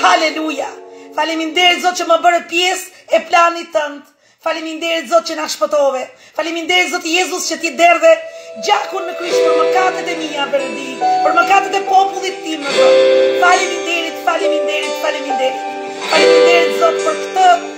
Haleluja! Faleminderit Zot që më bëre pjesë e planit tënd. Faleminderit Zot që na shpëtove. Faleminderit Zot Jezus që ti derdhe gjakun në kryq për mëkatet e mia, Perëndi, për mëkatet e popullit tim, Zot. Faleminderit, faleminderit, faleminderit. Faleminderit Zot për këtë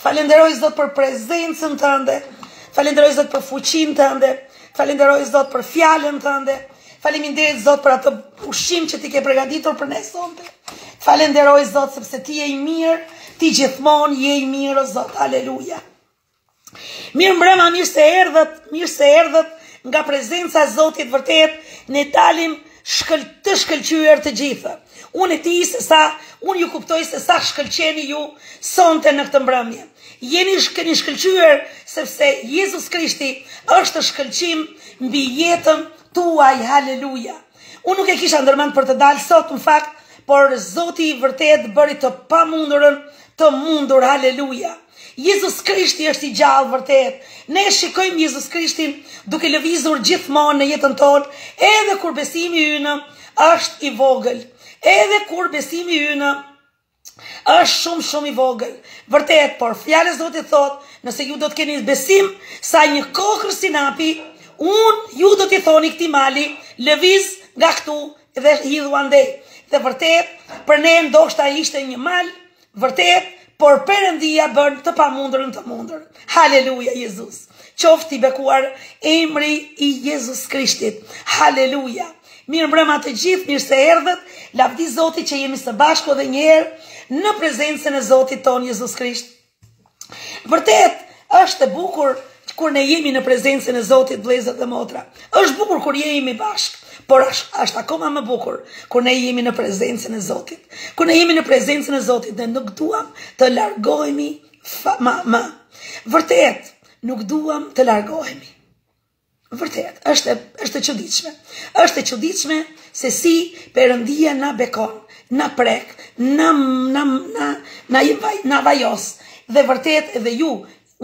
Falenderoj Zot për prezencën tënde. Të falenderoj Zot për fuqinë tënde. Të falenderoj Zot për fjalën tënde. Faleminderit Zot për atë ushqim që ti ke përgatitur për ne sonte. Të falenderoj Zot sepse ti je i mirë, ti gjithmonë je i mirë o Zot. Haleluja. Mirë mbrëma, mirë se erdhët, mirë se erdhët nga prezenca e Zotit vërtet, ne dalim të shkëlqyer të gjithë. Unë e di se sa, unë ju kuptoj se sa shkëlqeni ju sonte në këtë mbrëmje. Jeni keni shkëlqyer sepse Jezus Krishti është shkëlqim mbi jetën tuaj. Haleluja. Unë nuk e kisha ndërmend për të dalë sot në fakt, por Zoti vërtet bëri të pamundurën të mundur. Haleluja. Jezus Krishti është i gjallë vërtet. Ne e shikojmë Jezus Krishtin duke lëvizur gjithmonë në jetën tonë, edhe kur besimi ynë është i vogël. Edhe kur besimi ynë është shumë shumë i vogël. Vërtet, por fjala e Zotit thotë, nëse ju do të keni besim sa një kokërr sinapi, unë ju do t'i thoni këtij mali, lëviz nga këtu dhe hidhu andej. Dhe vërtet, për ne ndoshta ishte një mal Vërtet, por Perëndia bën të pamundurën të mundur. Haleluja Jezus. Qoftë i bekuar emri i Jezus Krishtit. Haleluja. Mirë mbrëma të gjithë, mirë se erdhët, lavdi Zotit që jemi së bashku edhe njëherë në prezencën e Zotit tonë Jezus Krisht. Vërtet, është e bukur kur ne jemi në prezencën e Zotit, vëllezër dhe motra. Është bukur kur jemi bashkë, por është akoma më bukur kur ne jemi në prezencën e Zotit. Kur ne jemi në prezencën e Zotit, ne nuk duam të largohemi më më. Vërtet, nuk duam të largohemi. Vërtet, është është e çuditshme. Është e çuditshme se si Perëndia na bekon, na prek, na na na na vajos. Dhe vërtet edhe ju,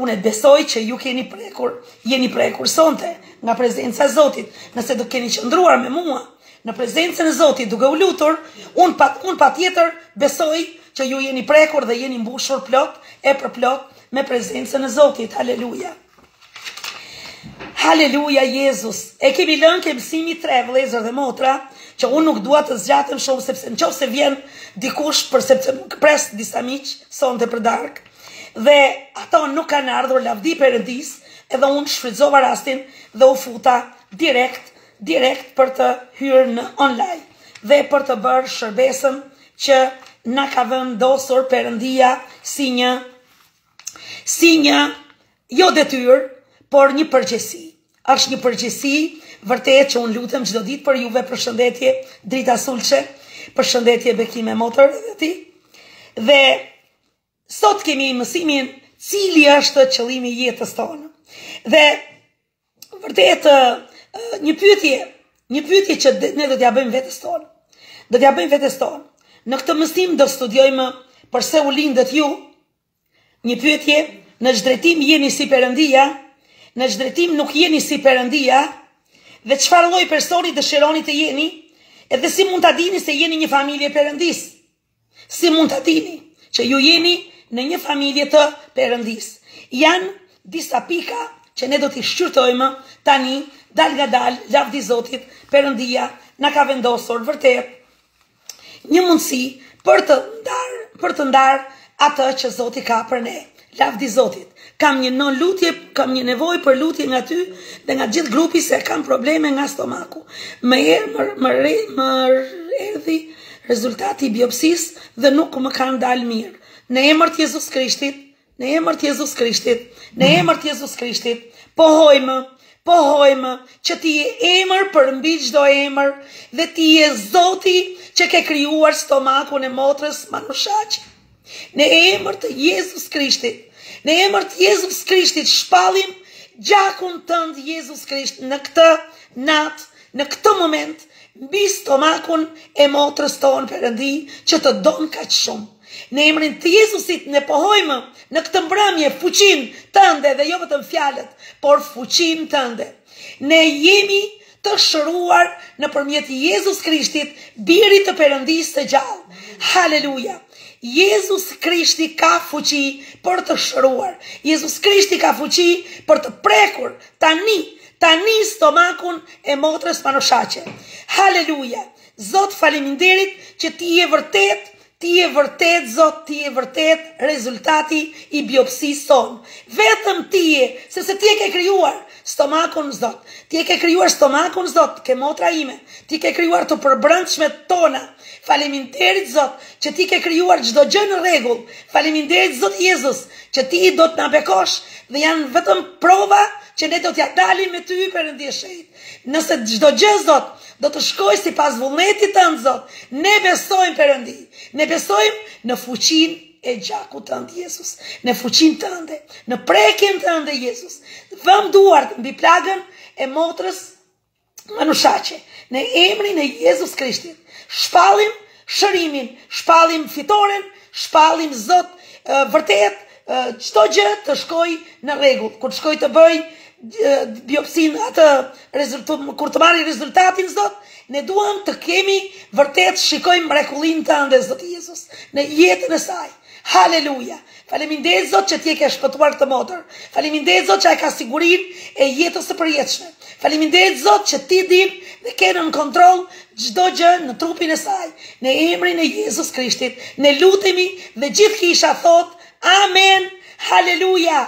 unë e besoj që ju keni prekur, jeni prekur sonte nga prezenca e Zotit. Nëse do keni qëndruar me mua në prezencën e Zotit duke u lutur, unë pa unë patjetër besoj që ju jeni prekur dhe jeni mbushur plot e për plot me prezencën e Zotit. Haleluja. Haleluja Jezus. E kemi lënë te mësimi tre vëllezër dhe motra, që unë nuk dua të zgjatem shumë sepse nëse vjen dikush për sepse pres disa miq sonte për darkë dhe ato nuk kanë ardhur lavdi Perëndisë, edhe unë shfrytëzova rastin dhe u futa direkt direkt për të hyrë në online dhe për të bërë shërbesën që na ka vendosur Perëndia si një si një jo detyrë, por një përgjegjësi. Është një përgjegjësi vërtet që unë lutem çdo ditë për juve. Përshëndetje Drita Sulçe, përshëndetje bekime motër dhe ti. Dhe sot kemi mësimin cili është qëllimi i jetës tonë. Dhe Vërtet, një pyetje, një pyetje që ne do t'ia bëjmë vetes tonë. Do t'ia bëjmë vetes tonë. Në këtë mësim do studiojmë përse u lindët ju. Një pyetje, në ç'drejtim jeni si Perëndia, në ç'drejtim nuk jeni si Perëndia, dhe çfarë lloj personi dëshironi të jeni, edhe si mund ta dini se jeni një familje e Perëndisë. Si mund ta dini që ju jeni në një familje të Perëndisë? Janë disa pika që ne do t'i shqyrtojmë tani dalëngadalë, lavdi Zotit, Perëndia na ka vendosur vërtet një mundësi për të ndarë, për të ndarë atë që Zoti ka për ne. Lavdi Zotit. Kam një no lutje, kam një nevojë për lutje nga ty dhe nga gjithë grupi se kam probleme nga stomaku. Më erë më më re, më erdhi rezultati i biopsisë dhe nuk më kanë dalë mirë. Në emër të Jezus Krishtit, në emër të Jezus Krishtit, në emër të Jezus Krishtit, pohojmë, pohojmë që ti je emër përmbi çdo emër dhe ti je Zoti që ke krijuar stomakun e motrës Manushaqe. Në emër të Jezus Krishtit, në emër të Jezus Krishtit, shpallim gjakun tënd Jezus Krisht në këtë natë, në këtë moment, mbi stomakun e motrës tonë Perëndi që të don kaq shumë. Në emrin të Jezusit ne pohojmë në këtë mbrëmje fuqinë tënde dhe jo vetëm fjalët, por fuqinë tënde. Ne jemi të shëruar nëpërmjet Jezus Krishtit, Birit të Perëndisë së gjallë. Haleluja! Jezus Krishti ka fuqi për të shëruar. Jezus Krishti ka fuqi për të prekur tani, tani stomakun e motrës Manushaqe. Haleluja! Zot faleminderit që ti je vërtet Ti je vërtet zot ti je vërtet rezultati i biopsisë sonë, vetëm ti je sepse ti e ke krijuar stomakun zot ti e ke krijuar stomakun zot ke motra ime ti ke krijuar të përbrendshmet tona faleminderit zot që ti ke krijuar çdo gjë në rregull faleminderit zot Jezus që ti do të na bekosh dhe janë vetëm prova që ne do t'ia dalim me ty perëndi e shejt Nëse çdo gjë Zot do të shkojë sipas vullnetit tënd Zot, ne besojmë Perëndi, ne besojmë në fuqinë e gjakut tënd Jezus, në fuqinë tënde, në prekjen tënde Jezus. Vëmë duart mbi plagën e motrës Manushaqe, në emrin e Jezus Krishtit. Shpallim shërimin, shpallim fitoren, shpallim zot vërtet çdo gjë të shkojë në rregull. Kur të shkojë të bëjë biopsinë atë rezultat kur të marrë rezultatin zot, ne duam të kemi vërtet shikojmë mrekullinë tënde zot Jezus në jetën e saj. Haleluja! Faleminderit Zot që ti e ke shpëtuar këtë motër. Faleminderit Zot që e ka sigurinë e jetës së përjetshme. Faleminderit Zot që ti din dhe ke nën kontroll çdo gjë në trupin e saj. Në emrin e Jezus Krishtit ne lutemi dhe gjithë kisha thotë Amen. Haleluja!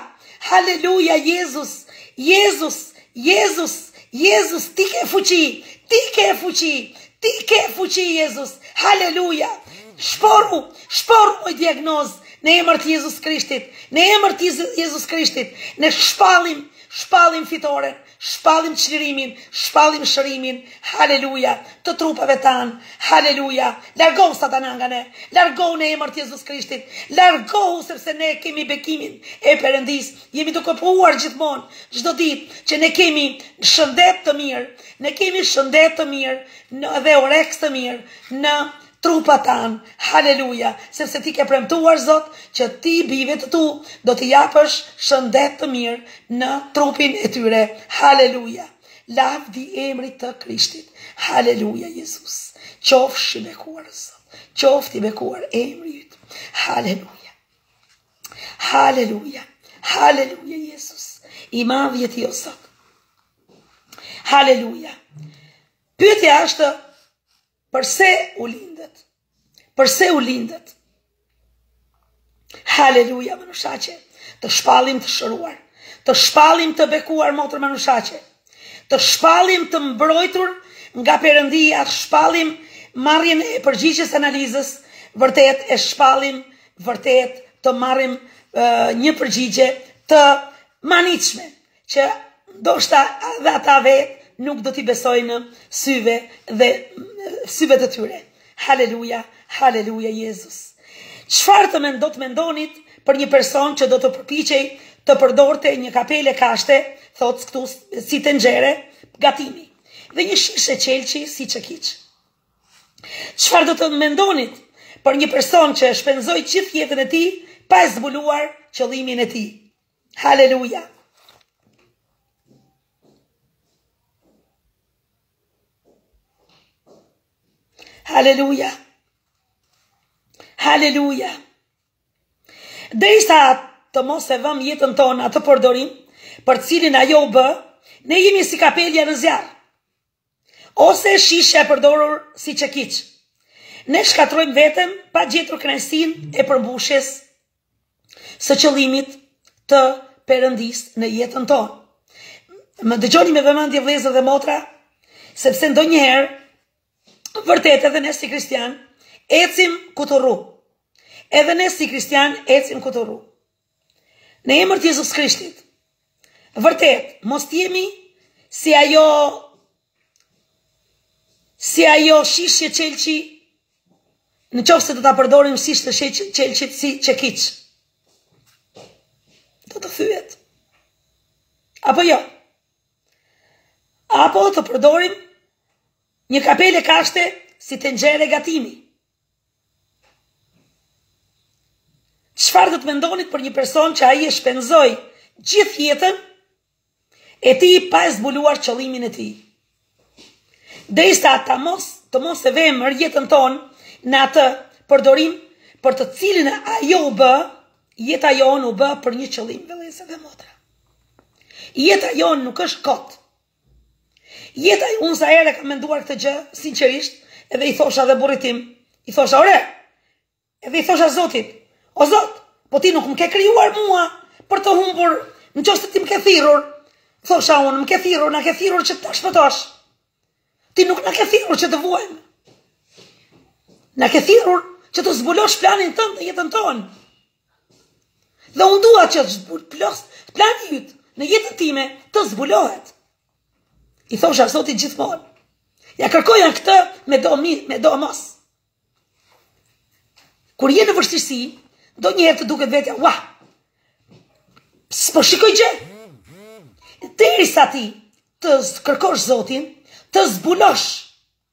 Haleluja Jezus! Jezus! Jezus, Jezus, ti ke fuqi, ti ke fuqi, ti ke fuqi, Jezus, haleluja, shporru, shporru moj diagnozë, në emër të Jezus Krishtit, në emër të Jezus Krishtit, ne shpallim, shpallim fitore, shpallim çlirimin, shpallim shërimin, haleluja, të trupave tanë, haleluja, largohu satana nga ne, largohu në emër të Jezus Krishtit, largohu sepse ne kemi bekimin e perëndisë, Jemi duke pohuar gjithmonë, çdo ditë, që ne kemi shëndet të mirë, ne kemi shëndet të mirë, dhe oreks të mirë, në trupat tanë, haleluja, sepse ti ke premtuar, Zot, që ti bijve të tu do t'i japësh shëndet të mirë në trupin e tyre, haleluja, lavdi emrit të krishtit, haleluja, Jezus, qofsh i bekuar, Zot, qoftë i bekuar emri yt, haleluja. Haleluja, haleluja Jezus, i madh je ti o Zot. Haleluja. Pyetja është përse u lindët? Përse u lindët? Haleluja, Manushaqe, të shpallim të shëruar, të shpallim të bekuar, motër Manushaqe, të shpallim të mbrojtur nga perëndia, të shpallim marrjen e përgjigjes së analizës, vërtet e shpallim vërtet të marrim një përgjigje të mahnitshme që ndoshta dhe ata vetë nuk do t'i besojnë syve dhe syve të tyre. Haleluja, haleluja Jezus. Çfarë do të mendo do të mendonit për një person që do të përpiqej të përdorte një kapele kashte, thotë këtu si tenxhere, gatimi, dhe një shishe qelqi si çekiç. Çfarë do të mendonit për një person që e shpenzoi gjithë jetën e tij pa e zbuluar qëllimin e tij? Haleluja! Haleluja! Haleluja! Derisa të mos e vëmë jetën tonë në atë përdorim, për cilin ajo u bë, ne jemi si kapelja në zjarr. Ose shishja e përdorur si çekiç. Ne shkatërrojmë veten pa gjetur kënaqësinë e përmbushjes së qëllimit të Perëndisë në jetën tonë. Më dëgjoni me vëmendje vëllezër dhe motra, sepse ndonjëherë vërtet edhe ne si kristianë ecim kuturu. Edhe ne si kristianë ecim kuturu. Në emër të Jezus Krishtit. Vërtet, mos të jemi si ajo si ajo shishe qelqi në qoftë se do ta përdorim si shtë shishe qelqi si çekiç. Do të thyhet. Apo jo? Apo të përdorim një kapele kashte si tenxhere gatimi. Çfarë do të mendonit për një person që ai e shpenzoi gjithë jetën e tij pa e zbuluar qëllimin e tij? Derisa ta mos të mos e vëmë jetën tonë në atë përdorim për të cilin ajo u bë, jeta jonë u bë për një qëllim vëllezër dhe motra. Jeta jonë nuk është kot Jeta ime unë sa herë e kam menduar këtë gjë, sinqerisht, edhe i thosha dhe burrit tim, i thosha ore. Edhe i thosha Zotit, o Zot, po ti nuk më ke krijuar mua për të humbur, në qoftë se ti më ke thirrur, thosha unë, më ke thirrur, na ke thirrur që të na shpëtosh. Ti nuk na ke thirrur që të vuajmë. Na ke thirrur që të zbulosh planin tënd në jetën tonë. Dhe unë dua që të zbulosh, plani yt në jetën time të zbulohet. I thosha Zotit gjithmonë. Ia kërkoja këtë me do mi, medoemos. Kur je në vështirësi, ndonjëherë të duket vetja, ua, s'po shikoj gjë. Derisa ti të kërkosh Zotin, të zbulosh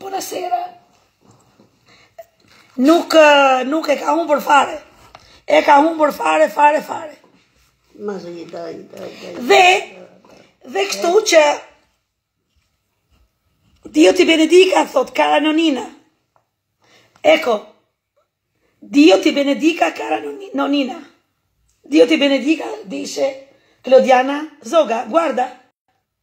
Buonasera. Nuk eh, nuk e ka humbur fare. E ka humbur fare, fare, fare. Ma sì dai, dai, dai. Dhe dhe kështu që Dio ti benedica, thotë cara nonnina. Ecco. Dio ti benedica, cara nonnina. Dio ti benedica, dice Klodiana Zoga, guarda.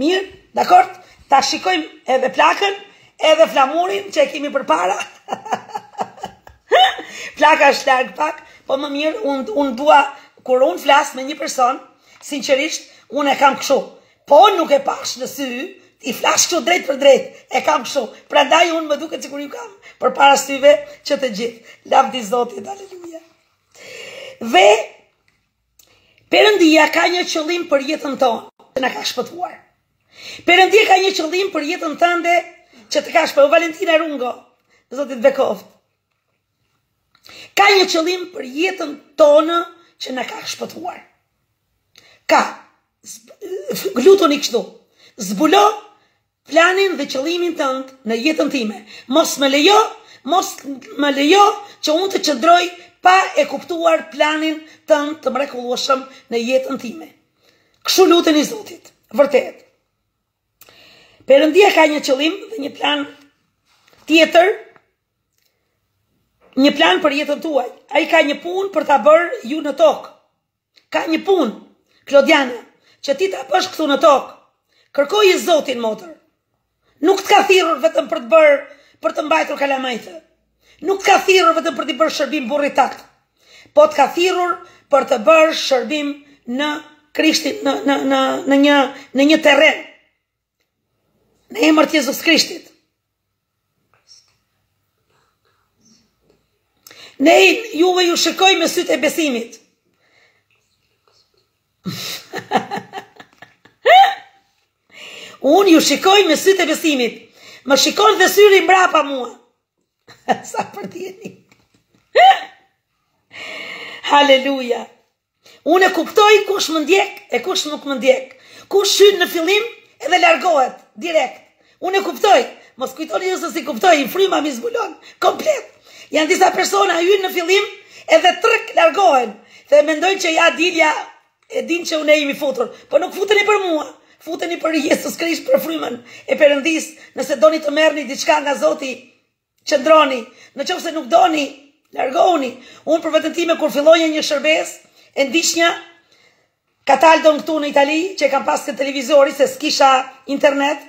Mirë, dakord, ta shikojmë edhe plakën, edhe flamurin që e kemi përpara. Plaka është larg pak, po më mirë, unë un dua, kur unë flas me një person, sinqerisht, unë e kam kështu. Po nuk e pashë në sy, i flas kështu drejtpërdrejt, e kam kështu. Prandaj unë më duket sikur ju kam përpara syve që të gjithë. Lavdi Zotit, aleluja. Dhe Perëndia ka një qëllim për jetën tonë, që na ka shpëtuar. Perëndia ka një qëllim për jetën tënde që të ka shpëtuar. Valentina Rungo, Zoti të bekoftë. Ka një qëllim për jetën tonë që na ka shpëtuar. Ka lutuni kështu. Zbulo Planin dhe qëllimin tënd në jetën time. Mos më lejo, mos më lejo që unë të qëndroj pa e kuptuar planin tënd të mrekullueshëm në jetën time. Kështu lutuni Zotit, vërtet. Perëndia ka një qëllim dhe një plan tjetër një plan për jetën tuaj. Ai ka një punë për ta bërë ju në tokë. Ka një punë, Klodiana, që ti ta bësh këtu në tokë. Kërkoje Zotin, motër. Nuk të ka thirrur vetëm për të bërë, për të mbajtur kalamajtë. Nuk të ka thirrur vetëm për t'i bërë shërbim burrit tat. Po të ka thirrur për të bërë shërbim në Krishtin në në në në një në një terren Në emër të Jezus Krishtit. Unë juve ju shikoj me sytë e besimit. Unë ju shikoj me sytë e besimit. Më shikon dhe syri mbrapa mua. Sa për tjeni. Haleluja. Unë e kuptoj kush më ndjek e kush nuk më ndjek. Kush hyn në fillim edhe largohet direkt. Unë e kuptoj. Mos kujtoni ju se s'i kuptoj, i fryma m'i zbulon komplet. Janë disa persona hyn në fillim edhe trk largohen dhe mendojnë që Jadilja e din që ne jemi futur, po nuk futeni për mua. Futeni për Jezus Krisht, për frymën e Perëndisë, nëse doni të merrni diçka nga Zoti, Qëndroni, në qoftë se nuk doni, largohuni. Unë për veten time kur fillonja një shërbesë, e ndiqnja Kataldon këtu në Itali, që e kam pas te televizori se s'kisha internet.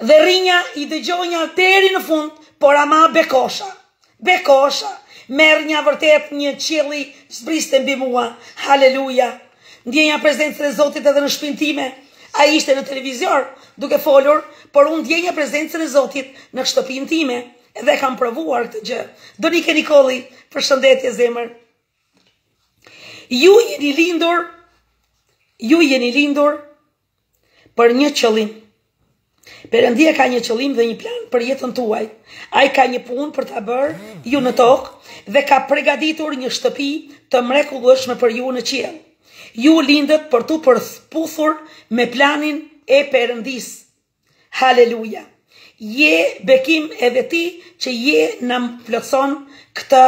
Dhe rrinja i dëgjonja deri në fund, por ama bekosha. Bekosha, merrnja vërtet, një qiell zbriste mbi mua. Haleluja. Ndjenja prezencën e Zotit edhe në shpinë time. Ai ishte në televizor, duke folur, por unë ndjenja prezencën e Zotit në shtëpinë time. Edhe e kam provuar këtë gjë. Donike Nikolli, përshëndetje zemër. Ju jeni lindur, ju jeni lindur për një qëllim. Perëndia ka një qëllim dhe një plan për jetën tuaj. Ai ka një punë për ta bërë ju në tokë dhe ka përgatitur një shtëpi të mrekullueshme për ju në qiell. Ju lindët për t'u përputhur me planin e Perëndisë. Haleluja. Je bekim edhe ti që je na plotëson këtë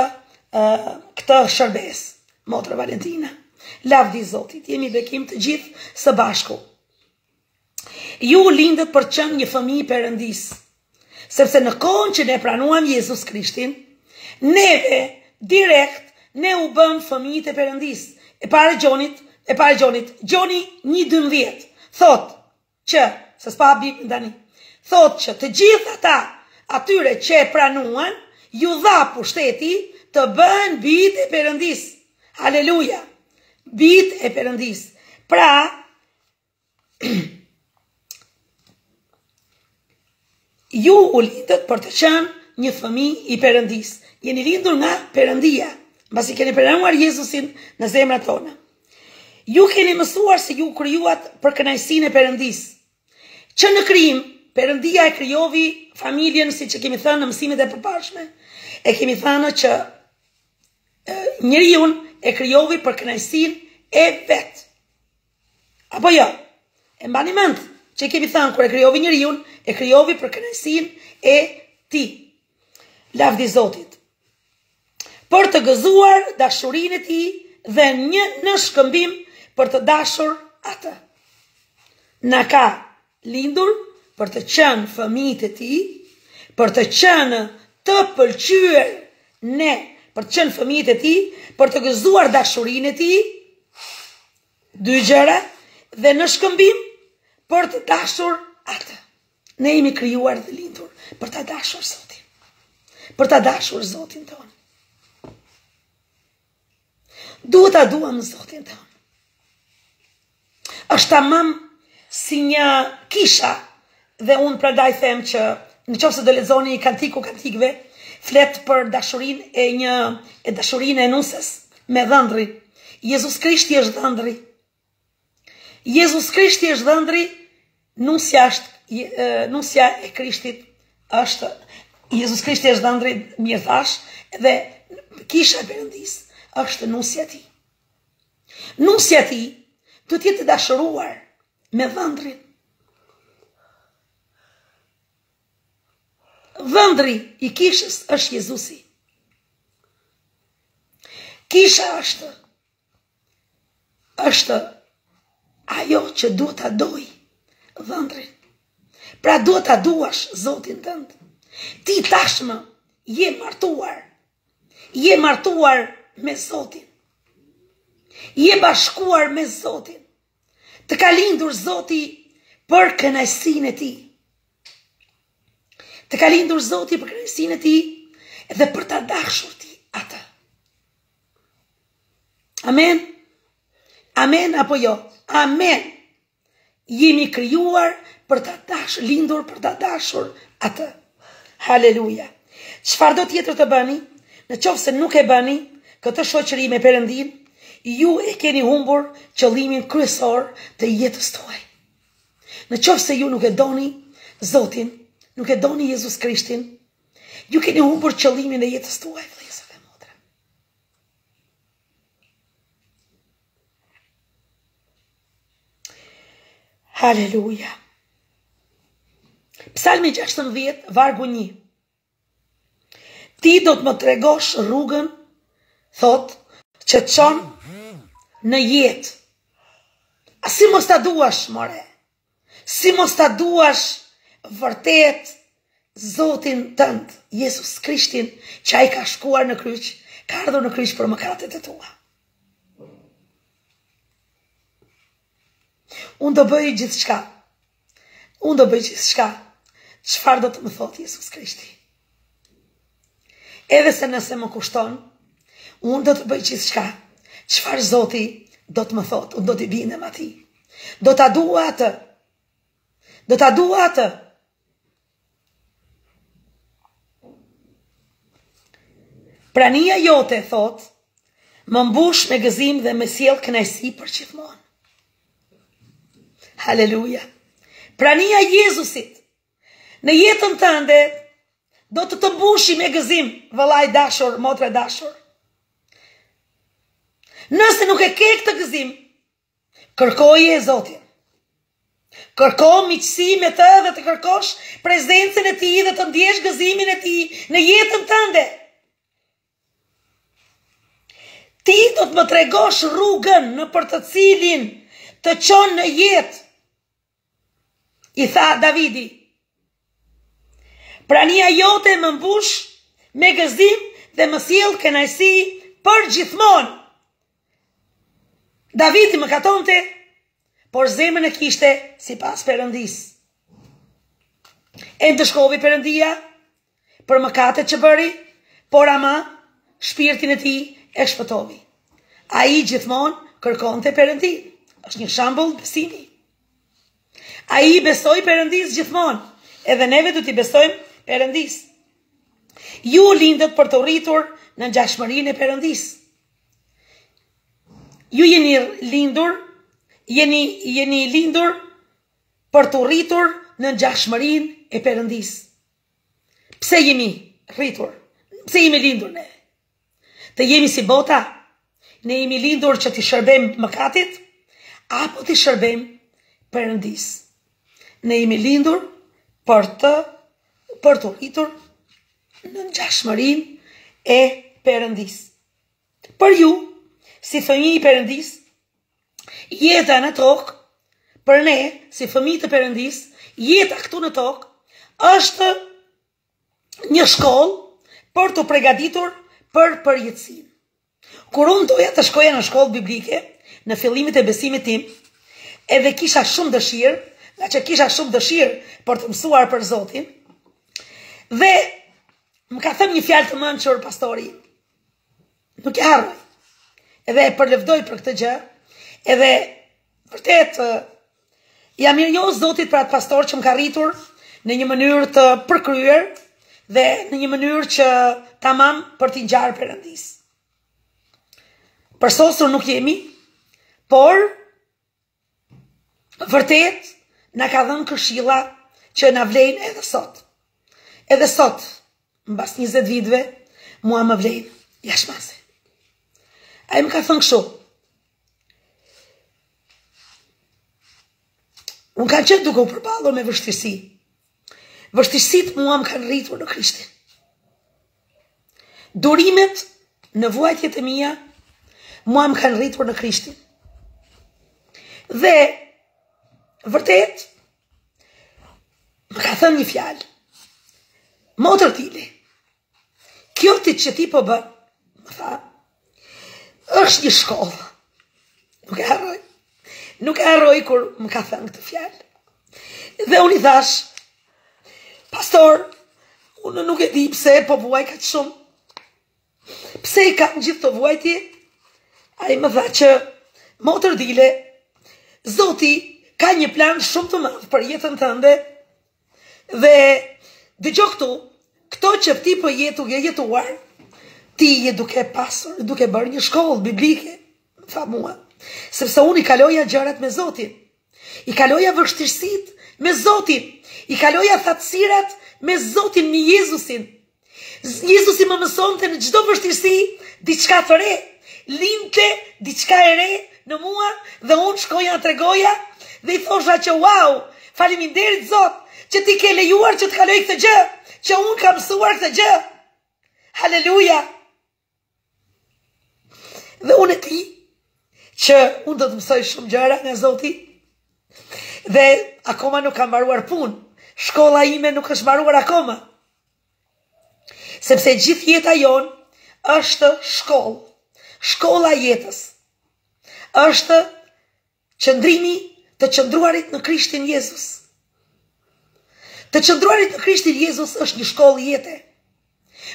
këtë shërbesë. Motra Valentina. Lavdi Zotit. Jemi bekim të gjithë së bashku. Ju lindët për qenë një fëmijë i Perëndisë, sepse në kohën që ne pranuam Jezus Krishtin, neve direkt ne u bëmë fëmijë të Perëndisë, e pare gjonit, e pare gjonit, gjoni një dëmvjet, thot, që, se s'e kam Biblën tani, thotë që të gjithë ata atyre që e pranuan, u dha pushtetin të bëhen bijtë e Perëndisë. Haleluja! Bijtë e Perëndisë. Pra, Ju u lindët për të qenë një fëmijë i Perëndisë. Jeni lindur nga Perëndia, mbasi keni pranuar Jezusin në zemrat tona. Ju keni mësuar se ju u krijuat për kënaqësinë e Perëndisë. Që në krijim, Perëndia e krijovi familjen siç e kemi thënë në mësimet e përparshme. E kemi thënë që njeriun e krijovi për kënaqësinë e vet. Apo jo? E mbani mend që kemi thënë kur e krijovi njeriun, e krijovi për kënaqësinë e tij. Lavdi Zotit. Për të gëzuar dashurinë e tij dhe një në shkëmbim për të dashur atë. Na ka lindur për të qenë fëmijët e tij, për të qenë të pëlqyer ne, për të qenë fëmijët e tij, për të gëzuar dashurinë e tij Dy gjëra dhe në shkëmbim për të dashur atë. Ne jemi krijuar dhe lindur për ta dashur Zotin. Për ta dashur Zotin tonë. Duhet ta duam Zotin tonë. Është tamam si një, kisha Dhe unë prandaj them që në qoftë se do lexoni Kantiku i Kantikëve, flet për dashurinë e një e dashurinë e nuses me dhëndrin. Jezus Krishti është dhëndri. Jezus Krishti është dhëndri, nusja është nusja e Krishtit është Jezus Krishti është dhëndri, mirë thashë, dhe kisha e Perëndisë është nusja e tij. Nusja e tij do të jetë e dashuruar Me dhëndrin. Dhëndri i kishës është Jezusi. Kisha është është ajo që duhet ta dojë dhëndrin. Pra duhet ta duash Zotin tënd. Ti tashmë je martuar. Je martuar me Zotin. Je bashkuar me Zotin. Të ka lindur Zoti për kënaqësinë e tij. Të ka lindur Zoti për kënaqësinë e tij dhe për ta dashur ti atë. Amen. Amen apo jo? Amen. Jemi krijuar për ta dashur, lindur për ta dashur atë. Haleluja. Çfarëdo tjetër të bëni, në qoftë se nuk e bëni këtë shoqëri me Perëndinë, ju e keni humbur qëllimin kryesor të jetës tuaj. Në qoftë se ju nuk e doni Zotin, nuk e doni Jezus Krishtin, ju keni humbur qëllimin e jetës tuaj, vëllezër dhe motra. Haleluja. Psalmi 16, vargu 1. Ti do të më tregosh rrugën, thotë, që të çon në jetë. A si mos ta duash, more? Si mos ta duash vërtet Zotin tënd, Jezus Krishtin, që ai ka shkuar në kryq, ka ardhur në kryq për mëkatet e tua. Unë do bëj gjithçka. Unë do bëj gjithçka. Çfarë do të më thotë Jezus Krishti? Edhe se nëse më kushton, unë do të bëj gjithçka, çfarë Zoti do të më thotë, unë do t'i bindem atij. Do ta dua atë, do ta dua atë. Prania jote, thotë, më mbush me gëzim dhe më sjell kënaqësi për gjithmonë. Haleluja. Prania e Jezusit Në jetën tënde do të të mbushi me gëzim, vëlla i dashur, motra e dashur. Nëse nuk e ke këtë gëzim, kërkoje Zotin. Kërko miqësi me të dhe të kërkosh prezencën e tij dhe të ndjesh gëzimin e tij në jetën tënde. Ti do të më tregosh rrugën nëpër të cilën të çon në jetë. I tha Davidi, prania jote më mbush me gëzim dhe më sjell kënaqësi përgjithmonë. Davidi mëkatonte, por zemrën e kishte sipas Perëndisë. E ndëshkovi Perëndia për mëkatet që bëri, por ama shpirtin e tij e shpëtoi. Ai gjithmonë kërkonte Perëndinë. Është një shembull besimi. Ai besoi Perëndisë gjithmonë, edhe neve do t'i besojmë Perëndisë. Ju lindët për t'u rritur në ngjashmërinë e Perëndisë. Ju jeni lindur, jeni jeni lindur për t'u rritur në ngjashmërinë e Perëndisë. Pse jemi rritur? Pse jemi lindur ne? Të jemi si bota? Ne jemi lindur që t'i shërbejmë mëkatit? Apo t'i shërbejmë Perëndisë? Ne jemi lindur për të për t'u rritur në ngjashmërinë e Perëndisë. Për ju, si fëmijë i Perëndisë, Jeta në tokë, për ne, si fëmijë të Perëndisë, jeta këtu në tokë, është një shkollë për t'u pregatitur për përjetësinë. Kur unë doja të shkoja në shkollë biblike, në fillimet e besimit tim, edhe kisha shumë dëshirë, ngaqë kisha shumë dëshirë për të mësuar për Zotin, dhe më ka thënë një fjalë të mençur pastori, Nuk e harroj. Edhe e përlëvdoj për këtë gjë. Edhe vërtet jam mirënjohës Zotit për atë pastor që më ka rritur në një mënyrë të përkryer dhe në një mënyrë që tamam për t'i ngjarë Perëndisë. Përsosur nuk jemi, por vërtet na ka dhënë këshilla që na vlejnë edhe sot. Edhe sot, mbas 20 viteve, mua më vlejnë jashtë mase. Ai më ka thënë kështu. Unë kam qenë duke u përballur me vështirësi. Vështirësitë mua më kanë rritur në Krishtin. Durimet në vuajtjet e mia mua më kanë rritur në Krishtin. Dhe vërtet më ka thënë një fjalë. Motër Dile, kjo që ti po bën, më tha, është një shkollë. Nuk e harroj. Nuk e harroj kur më ka thënë këtë fjalë. Dhe unë i thashë, pastor, unë nuk e di pse po vuaj kaq shumë. Pse i kam gjithë këto vuajtje? Ai më tha që, motër Dile, Zoti ka një plan shumë të madh për jetën tënde, Dhe dëgjo këtu, këto që ti po jeto ke jetuar, ti je duke pasur, duke bërë një shkollë biblike, tha mua, sepse unë i kaloja gjërat me Zotin, i kaloja vështirësitë me Zotin, i kaloja thatësirat me Zotin, me Jezusin, Jezusi më mësonte në çdo vështirësi diçka të re. Lindte diçka e re në mua dhe unë shkoja të tregoja dhe i thosha që wow, faleminderit Zot që ti ke lejuar që të kaloj këtë gjë, që unë kam mësuar këtë gjë. Haleluja! Dhe unë e di që unë do të mësoj shumë gjëra nga Zoti dhe akoma nuk kam mbaruar punë. Shkolla ime nuk është mbaruar akoma. Sepse gjithë jeta jonë është shkollë. Shkolla e jetës. Është Qëndrimi Të qëndruarit në Krishtin Jezus Të qëndruarit në Krishtin Jezus është një shkollë jete.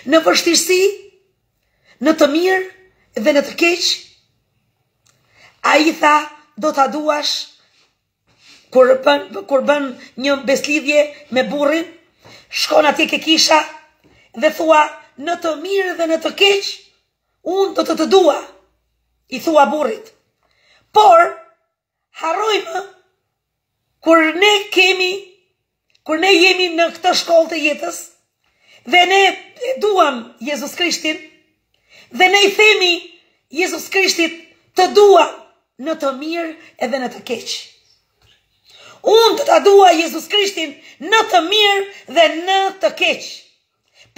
Në vështirësi, në të mirë dhe në të keq, ai tha do ta duash kur bën, kur bën një besëlidhje me burrin, shkon atje ke kisha dhe thua në të mirë dhe në të keq, Unë do të të dua, i thua burrit. Por, harrojmë kur ne kemi, kur ne jemi në këtë shkollë të jetës, dhe ne e duam Jezus Krishtin, dhe ne i themi Jezus Krishtit të dua në të mirë edhe në të keq. Unë do ta dua Jezus Krishtin në të mirë dhe në të keq.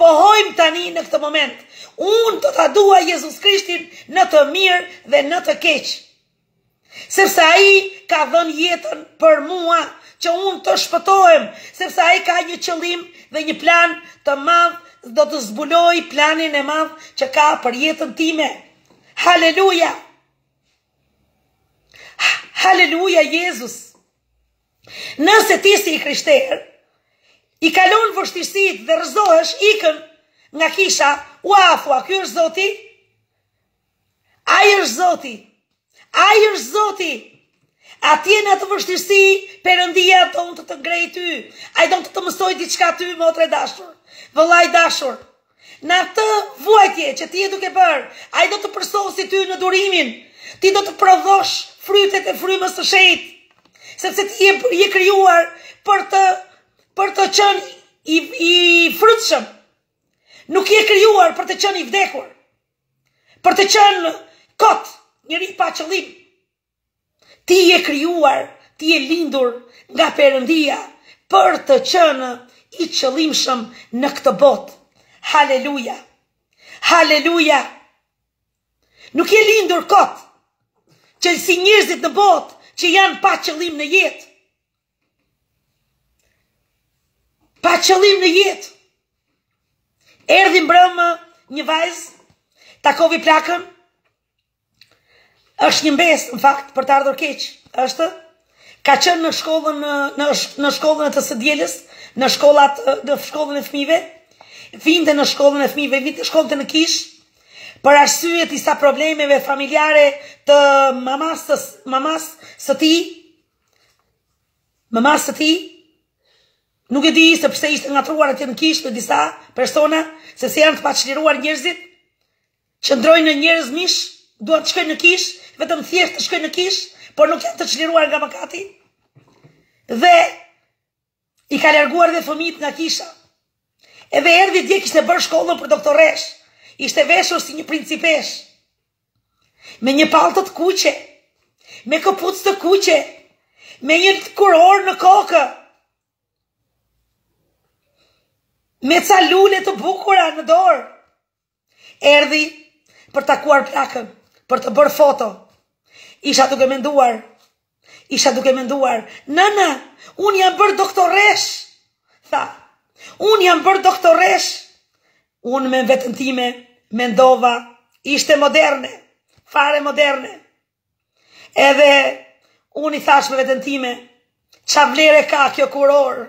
Pohojmë tani në këtë moment. Unë do ta dua Jezus Krishtin në të mirë dhe në të keq. Sepse ai ka dhënë jetën për mua që unë të shpëtohem, sepse ai ka një qëllim dhe një plan të madh, do të zbulojë planin e madh që ka për jetën time. Haleluja! Haleluja Jezus! Nëse ti si i krishterë i kalon vështirësitë dhe rrëzohesh, ikën nga kisha, ua, thua, ky është Zoti? Ai është Zoti. Ai është Zoti. Atje në atë vështirësi, Perëndia don të të ngrejë ty. Ai don të të mësojë diçka ty, motra e dashur. Vëlla i dashur, Në atë vuajtje që ti je duke bërë, ai do të përsosi ty në durimin. Ti do të prodhosh frytet e frymës së shenjtë. Sepse ti je krijuar për të për të qenë i i frytshëm. Nuk je krijuar për të qenë i vdekur. Për të qenë kot, njeri pa qëllim. Ti je krijuar, ti je lindur nga Perëndia për të qenë i qëllimshëm në këtë botë. Haleluja! Haleluja! Nuk je lindur kot. Që si njerëzit në botë që janë pa qëllim në jetë. Pa qëllim në jetë. Erdhi mbrëmë një vajzë, takovi plakën, Është një mbesë në fakt për të ardhur keq. Është ka qenë në shkollën në në, në shkollën e të së dielës, në shkollat në shkollën e fëmijëve. Vinte në shkollën e fëmijëve, vinte shkonte në kishë. Për arsye të disa problemeve familjare të mamasë së mamasë së tij. Mamasë së tij. Nuk e di sepse ishte ngatërruar atje në kishë me disa persona, sepse janë të paçliruar njerëzit. Qëndrojnë në njerëz mish, duan të shkojnë në kishë, vetëm thjesht të shkojnë në kishë, por nuk janë të çliruar nga mëkati. Dhe i ka larguar dhe fëmijët nga kisha. Edhe erdhi dje kishte bërë shkollën për doktoreshë. Ishte veshur si një princeshë. Me një pallto të kuqe, me këpucë të kuqe, me një kurorë në kokë. Me ca lule të bukura në dorë. Erdhi për të takuar plakën, për të bërë foto. Isha duke menduar, isha duke menduar, nëna, unë jam bërë doktoreshë, tha, unë jam bërë doktoreshë, unë me veten time, mendova, ishte moderne, fare moderne. Edhe unë i thashë me veten time, ça vlere ka kjo kurorë,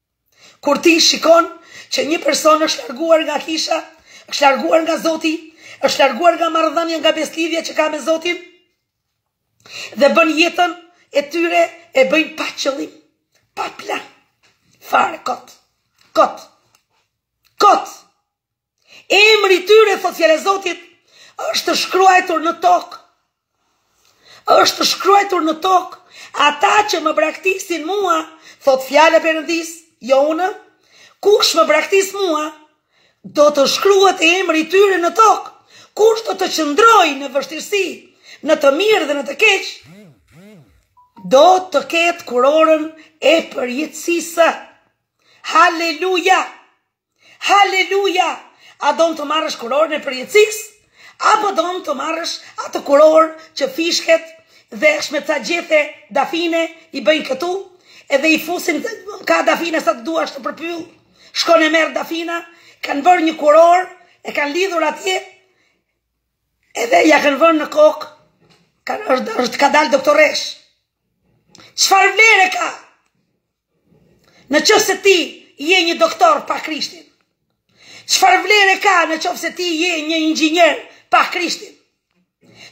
Kur ti shikon që një person është larguar nga kisha, është larguar nga Zoti, është larguar nga marrëdhënia, nga besëlidhja që ka me Zotin dhe bën jetën e tyre e bëjnë pa qëllim, pa plan. Fare kot. Kot. Kot. Emri i tyre, thotë fjala e Zotit, është shkruajtur në tokë. Është shkruajtur në tokë. Ata që më braktisin mua, thotë fjala e Perëndisë, jo unë. Kush më braktis mua, do të shkruhet emri i tyre në tokë. Kush do të qëndrojë në vështirësi, në të mirë dhe në të keq, do të ketë kurorën e përjetësisë. Haleluja! Haleluja! A don të marrësh kurorën e përjetësisë? Apo don të marrësh atë kurorë që fishket dhe është me ca gjethe dafine i bëjnë këtu edhe i fusin ka dafina sa të duash nëpër pyll, shkon e merr dafina, kanë bërë një kurorë, e kanë lidhur atje edhe ia kanë vënë në kokë, kanë është, është ka dalë doktoreshë. Çfarë vlere ka? Në qoftë se ti je një doktor pa Krishtin, çfarë vlere ka në qoftë se ti je një inxhinier pa Krishtin?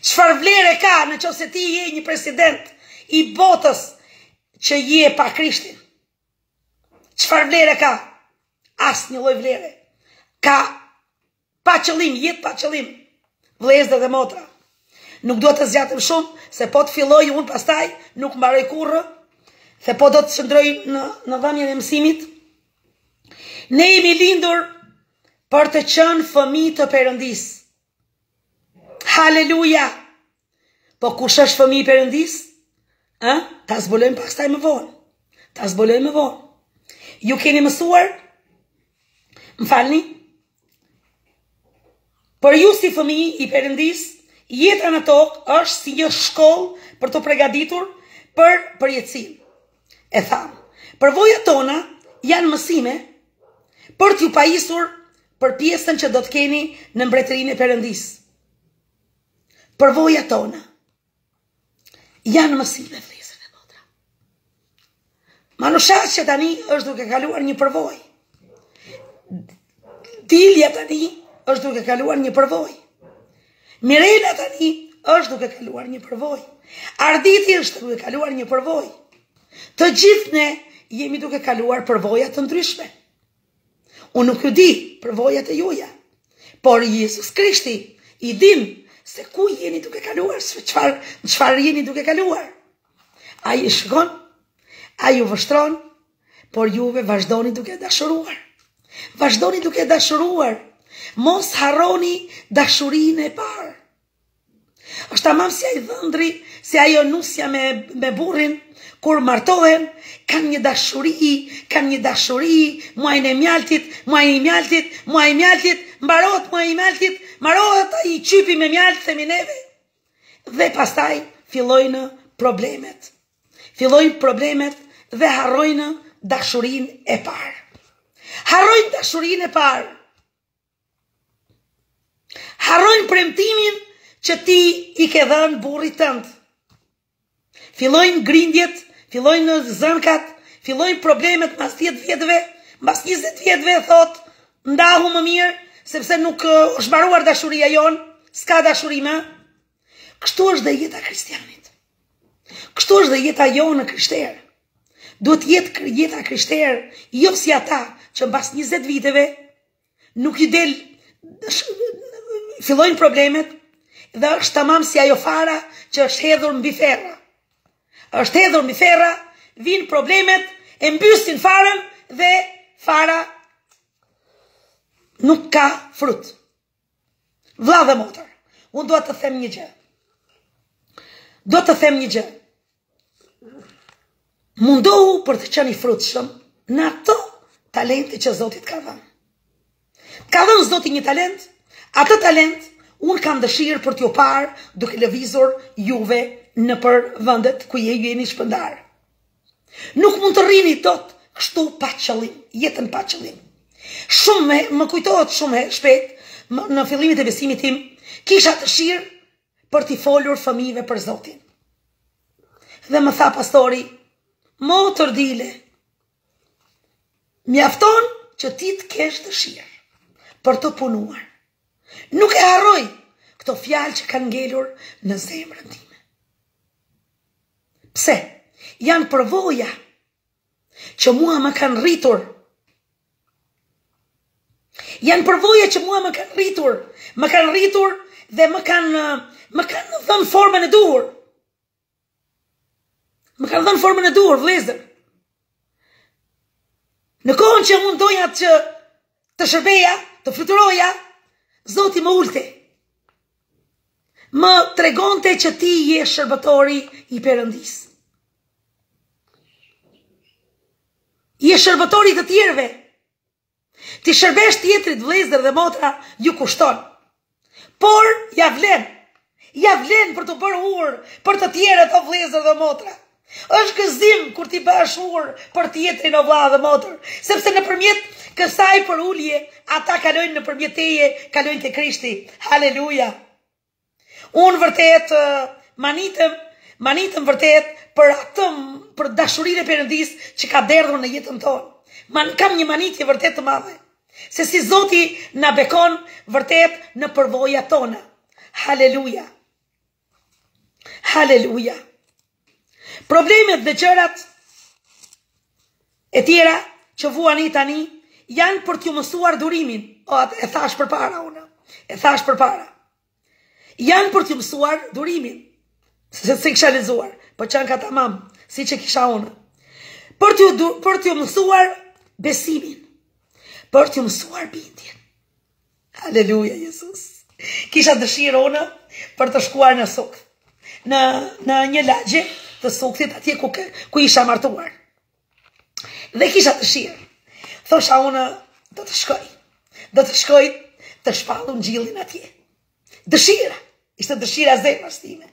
Çfarë vlere ka në qoftë se ti je një president i botës që je pa Krishtin? Çfarë vlere ka? Asnjë lloj vlere. Ka Pa qëllim, jetë pa qëllim, vëllezër dhe motra. Nuk dua të zgjatem shumë, se po të filloj unë pastaj, nuk mbaroj kurrë, se po do të qëndroj në, në dhënien e mësimit. Ne jemi lindur për të qenë fëmijë të Perëndisë. Haleluja! Po kush është fëmijë i Perëndisë? Ë? Ta zbulojmë pastaj më vonë. Ta zbulojmë më vonë. Ju keni mësuar, më falni, për ju si fëmijë i Perëndisë, jeta në tokë është si një shkollë për t'u përgatitur për përjetësinë. E thamë, përvojat tona janë mësime për t'ju pajisur për pjesën që do të keni në mbretërinë e Perëndisë. përvojat tona janë mësime vëllezër e motra. Manushaqe tani është duke kaluar një përvojë. Dilja tani është duke kaluar një përvojë. Mirela tani është duke kaluar një përvojë. Arditi është duke kaluar një përvojë. Të gjithë ne jemi duke kaluar përvoja të ndryshme. Unë nuk ju di përvojat e juja, por Jezus Krishti i din se ku jeni duke kaluar, se çfarë, në çfarë jeni duke kaluar. Ai ju shikon, ai ju vështron, por juve vazhdoni duke dashuruar. Vazhdoni duke dashuruar, mos harroni dashurinë e parë. është tamam si ai dhëndri, si ajo nusja me, me burrin, kur martohen, kanë një dashuri, kanë një dashuri, muajin e mjaltit, muajnë i mjaltit, muajnë i mjaltit, mbarot muajnë i mjaltit, mbarohet ai qypi me mjaltë, themi neve, dhe pastaj fillojnë problemet. Fillojnë problemet dhe harrojnë dashurinë e parë. Harrojnë dashurinë e parë. Harrojnë premtimin që ti i ke dhënë burrit tënd. Fillojnë grindjet, fillojnë zënkat, fillojnë problemet mbas 10 vjetëve, mbas 20 vjetëve thotë, ndahu më mirë, sepse nuk, është mbaruar dashuria jonë, s'ka dashuri më. Kështu është dhe jeta e kristianit. Kështu është dhe jeta jonë e krishterë. Duhet të jetë jeta e krishterë, jo si ata që mbas 20 viteve Nuk i del fillojnë problemet dhe është tamam si ajo fara që është hedhur mbi ferra. Është hedhur mbi ferra, vijnë problemet, e mbysin farën dhe fara nuk ka frut. Vëlla dhe motër, unë dua ta them një gjë. Dua ta them një gjë. Mundohu për të qenë i frutshëm në ato talente që Zoti të ka dhënë. Të ka dhënë Zoti një talent, atë talent unë kam dëshirë për t'ju parë duke lëvizur juve nëpër vendet ku je ju jeni shpërndarë. Nuk mund të rrini dot kështu pa qëllim, jetën pa qëllim. Shumë me, më kujtohet shumë shpesh në fillimet e besimit tim, kisha dëshirë për t'i folur fëmijëve për Zotin. Dhe më tha pastori, motër Dile, mjafton që ti të kesh dëshirë për të punuar. Nuk i harroj këto fjalë që kanë ngelur në zemrën time. Pse? Janë përvoja që mua më kanë rritur. Janë përvoja që mua më kanë rritur, më kanë rritur dhe më kanë më kanë dhënë formën e duhur. Më kanë dhënë formën e duhur, vëllezër. Në kohën që unë doja që të shërbeja, të fluturoja, Zoti më ulte. Më tregonte që ti je shërbëtori i Perëndisë. Je shërbëtor i të tjerëve. T'i shërbesh tjetrit, vëllezër dhe motra, ju kushton. Por ia vlen. Ia vlen për t'u bërë urë për të tjerët o vëllezër dhe motra. Është gëzim kur ti bëhesh urë për tjetrin o vëlla dhe motër, sepse nëpërmjet kësaj përuljeje ata kalojnë nëpërmjet teje, kalojnë te Krishti. Haleluja. Unë vërtet mahnitem, mahnitem vërtet për atë për dashurinë e Perëndisë që ka derdhur në jetën tonë. Man kam një mahnitje vërtet të madhe. Se si Zoti na bekon vërtet në përvojat tona. Haleluja. Haleluja. Problemet dhe gjërat e tjera që vuani tani janë për t'ju mësuar durimin. O, atë e thashë përpara unë. E thashë përpara. Janë për t'ju mësuar durimin. Se se s'e kisha lexuar. Për po qënka tamam. Siç e kisha unë. Për t'ju, për t'ju mësuar besimin. Për t'ju mësuar bindjen. Haleluja Jezus. Kisha dëshirë unë për të shkuar në Sukth. Në në një lagje të Sukthit atje ku ku isha martuar. Dhe kisha dëshirë. Thosha unë do të shkoj. Do të shkoj të shpall ungjillin atje. Dëshira, ishte dëshira e zemrës time.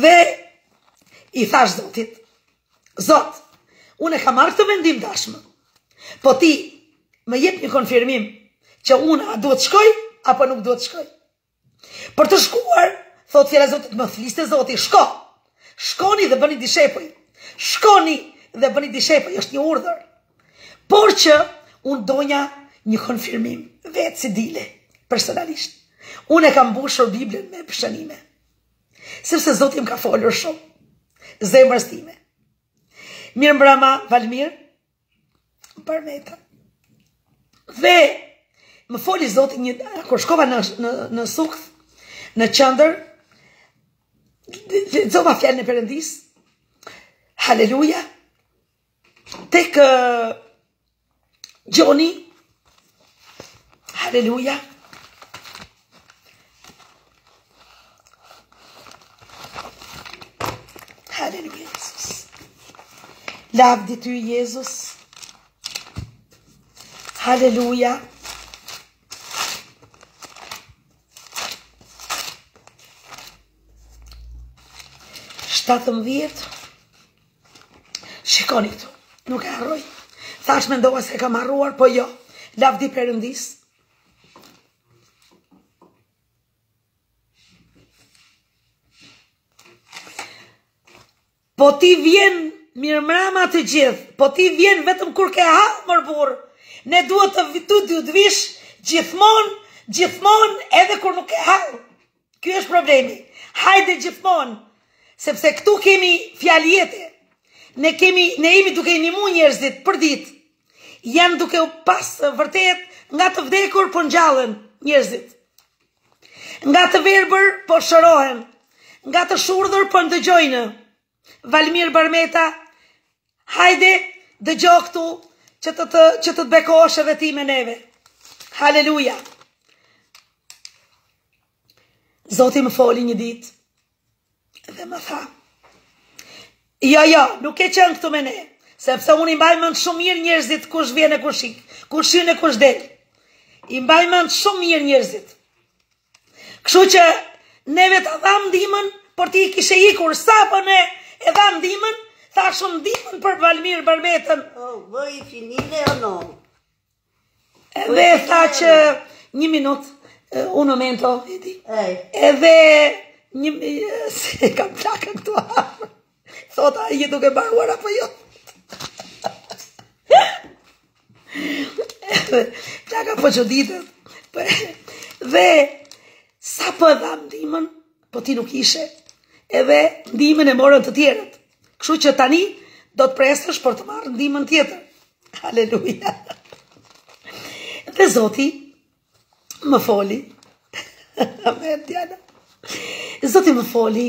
Dhe i thashë Zotit, Zot, unë e kam marrë këtë vendim tashmë. Po ti më jep një konfirmim që unë a duhet shkoj, apo nuk duhet shkoj. Për të shkuar, thotë fjala e Zotit, më fliste Zoti, shko, shkoni dhe bëni dishepuj, shkoni dhe bëni dishepuj, është një urdhër. Por që unë donja një konfirmim vetë si dele, personalisht. Unë e kam mbushur Biblën me shënime. Sepse Zoti m'ka folur shumë. Zemrës time. Mirë mbrama, Valmir. Për me ta. Dhe më foli Zoti një... Kur shkova në, në, në Sukth, në qëndër, lexova fjalën e Perëndisë. Haleluja. Tek Gjoni, haleluja, haleluja, Jezus, lavdi ty, Jezus, haleluja, shtatëmbëdhjetë, Shikoni këtu, nuk e harroj. Thashë mendova se e kam harruar, po jo. Lavdi Perëndisë. Po ti vjen mirë mrama të gjithë, po ti vjen vetëm kur ke hall mor burrë, ne duhet të vi, ti duhet të vish gjithmon, gjithmon edhe kur nuk ke hall. Ky është problemi. Hajde gjithmonë, sepse këtu kemi fjalë jete. Ne kemi ne jemi duke i ndihmuar njerëzit përditë. Janë duke u pas vërtet nga të vdekur po ngjallen njerëzit. Nga të verbër po shërohen. Nga të shurdhër po ndëgjojnë. Valmir Barmeta, hajde dëgjo këtu që të të, që të, të bekosh edhe ti me neve. Haleluja. Zoti më foli një ditë dhe më tha. Jo, jo, nuk ke qenë këtu me ne, sepse unë i mbaj mend shumë mirë njerëzit kush vjen e kush ik, kush shyn e kush del. I mbaj mëndë shumë mirë njërzit. Kështu që neve ta dhamë ndihmën, por ti kishe ikur sapo ne e dhamë ndihmën, thashë ndihmën për Valmir Barmetën. O, oh, vuoi finire o no. Edhe tha që një minut, un momento, e di. Edhe një se kam plakën këtu. Thotë a je duke mbaruar apo jo? Plaka po çuditet. Po, dhe sapo e dhamë ndihmën, po ti nuk ishe, edhe ndihmën e morën të tjerët. Kështu që tani do të presësh për të marrë ndihmën tjetër. Haleluja. Dhe Zoti, Më foli. Amen, Diana. Zoti më foli,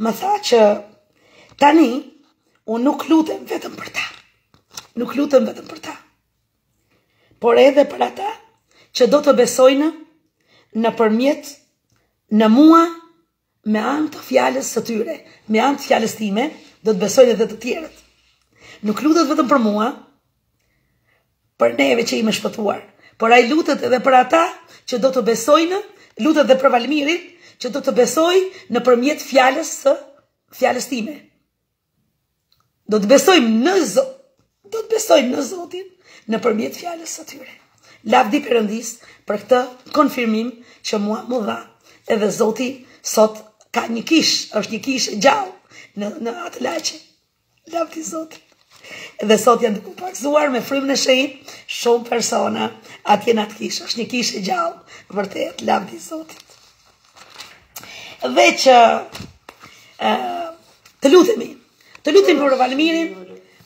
më tha që tani unë nuk lutem vetëm për ta. Nuk lutem vetëm për ta. Por edhe për ata që do të besojnë nëpërmjet në mua Me anë të fjalës së tyre, me anë të fjalës sime, do të besojnë edhe të tjerët. Nuk lutet vetëm për mua, për neve që jemi shpëtuar, por ai lutet edhe për ata që do të besojnë, lutet edhe për Valmirin që do të besojë nëpërmjet fjalës së fjalës time. Do të besojnë në Zot. Do të besojnë në Zotin nëpërmjet fjalës së tyre. Lavdi Perëndisë për këtë konfirmim që mua më dha edhe Zoti sot ka një kishë, është një kishë e gjallë në, në atë lagje. Lavdi Zotit. Dhe sot janë duke u pagëzuar me frymën e shenjtë shumë persona atje në atë kishë. Është një kishë e gjallë, vërtet lavdi Zotit. Dhe që të lutemi, të lutemi për Valmirin,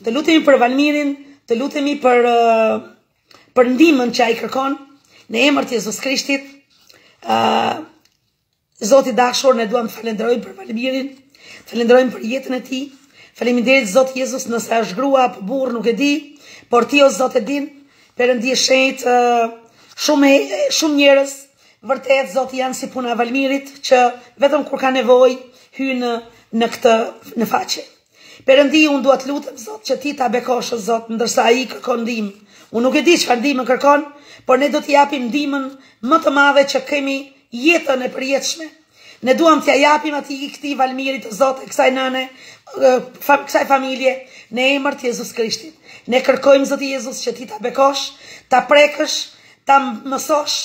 të lutemi për Valmirin, të lutemi për për ndihmën që ai kërkon në emër të Jezus Krishtit. ë Zot i dashur, ne duam të falenderojmë për Valmirin, të falenderojmë për jetën e tij. Faleminderit Zot Jezus nëse është grua apo burrë, nuk e di, por ti o Zot e din, Perëndi i shenjtë, shumë shumë njerëz Vërtet Zot janë si puna e Valmirit që vetëm kur ka nevojë hyjnë në këtë në faqe. Perëndi unë dua të lutem zot që ti ta bekosh o zot ndërsa ai kërkon ndihmë. Unë nuk e di çfarë ndihmë kërkon, por ne do t'i japim ndihmën më të madhe që kemi jetën e përjetshme. Ne duam t'ia japim atij, këtij Valmirit, o Zot, e kësaj nëne, kësaj familje, në emër të Jezus Krishtit. Ne kërkojmë, Zoti Jezus, që ti ta bekosh, ta prekësh, ta mësosh,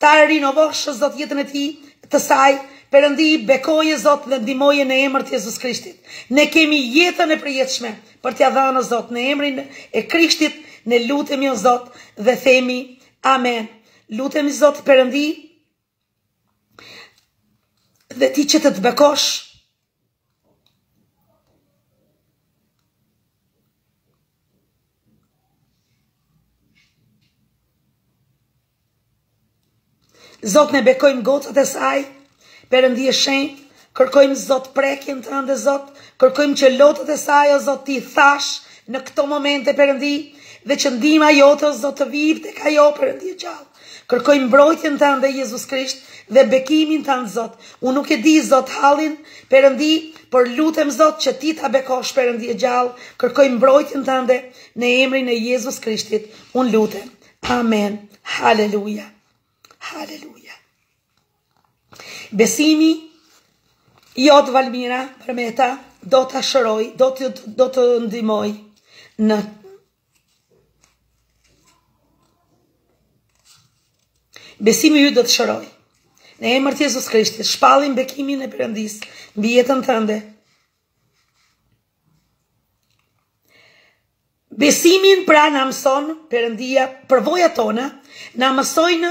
ta rinovosh, o Zot, jetën e tij, të saj, Perëndi, bekoje Zot dhe ndihmoje në emër të Jezus Krishtit. Ne kemi jetën e përjetshme për t'ia dhënë Zot në emrin e Krishtit, ne lutemi o Zot dhe themi amen. Lutemi Zot Perëndi, Dhe ti që të të bekosh, Zot ne bekojmë gocat e saj, Perëndi e shenjtë, Kërkojmë Zot prekjen tënde Zot, kërkojmë që lotët e saj o Zot t'i thash në këto momente Perëndi dhe që ndihma jote o Zot të vijë tek ajo Perëndi e gjallë. Kërkojmë mbrojtjen tënde Jezus Krisht dhe bekimin tënd Zot. Unë nuk e di Zot hallin Perëndi, por lutem Zot që ti ta bekosh Perëndi e gjallë, kërkojmë mbrojtjen tënde në emrin e Jezus Krishtit. Unë lutem. Amen. Haleluja. Haleluja. Besimi yt Valmira për Meta do të shërojë, do të do të ndihmojë. Besimi yt do të shërojë. Në emër të Jezus Krishtit, shpallim bekimin e Perëndisë mbi jetën tënde. Besimin pra na mëson Perëndia, përvojat tona na mësojnë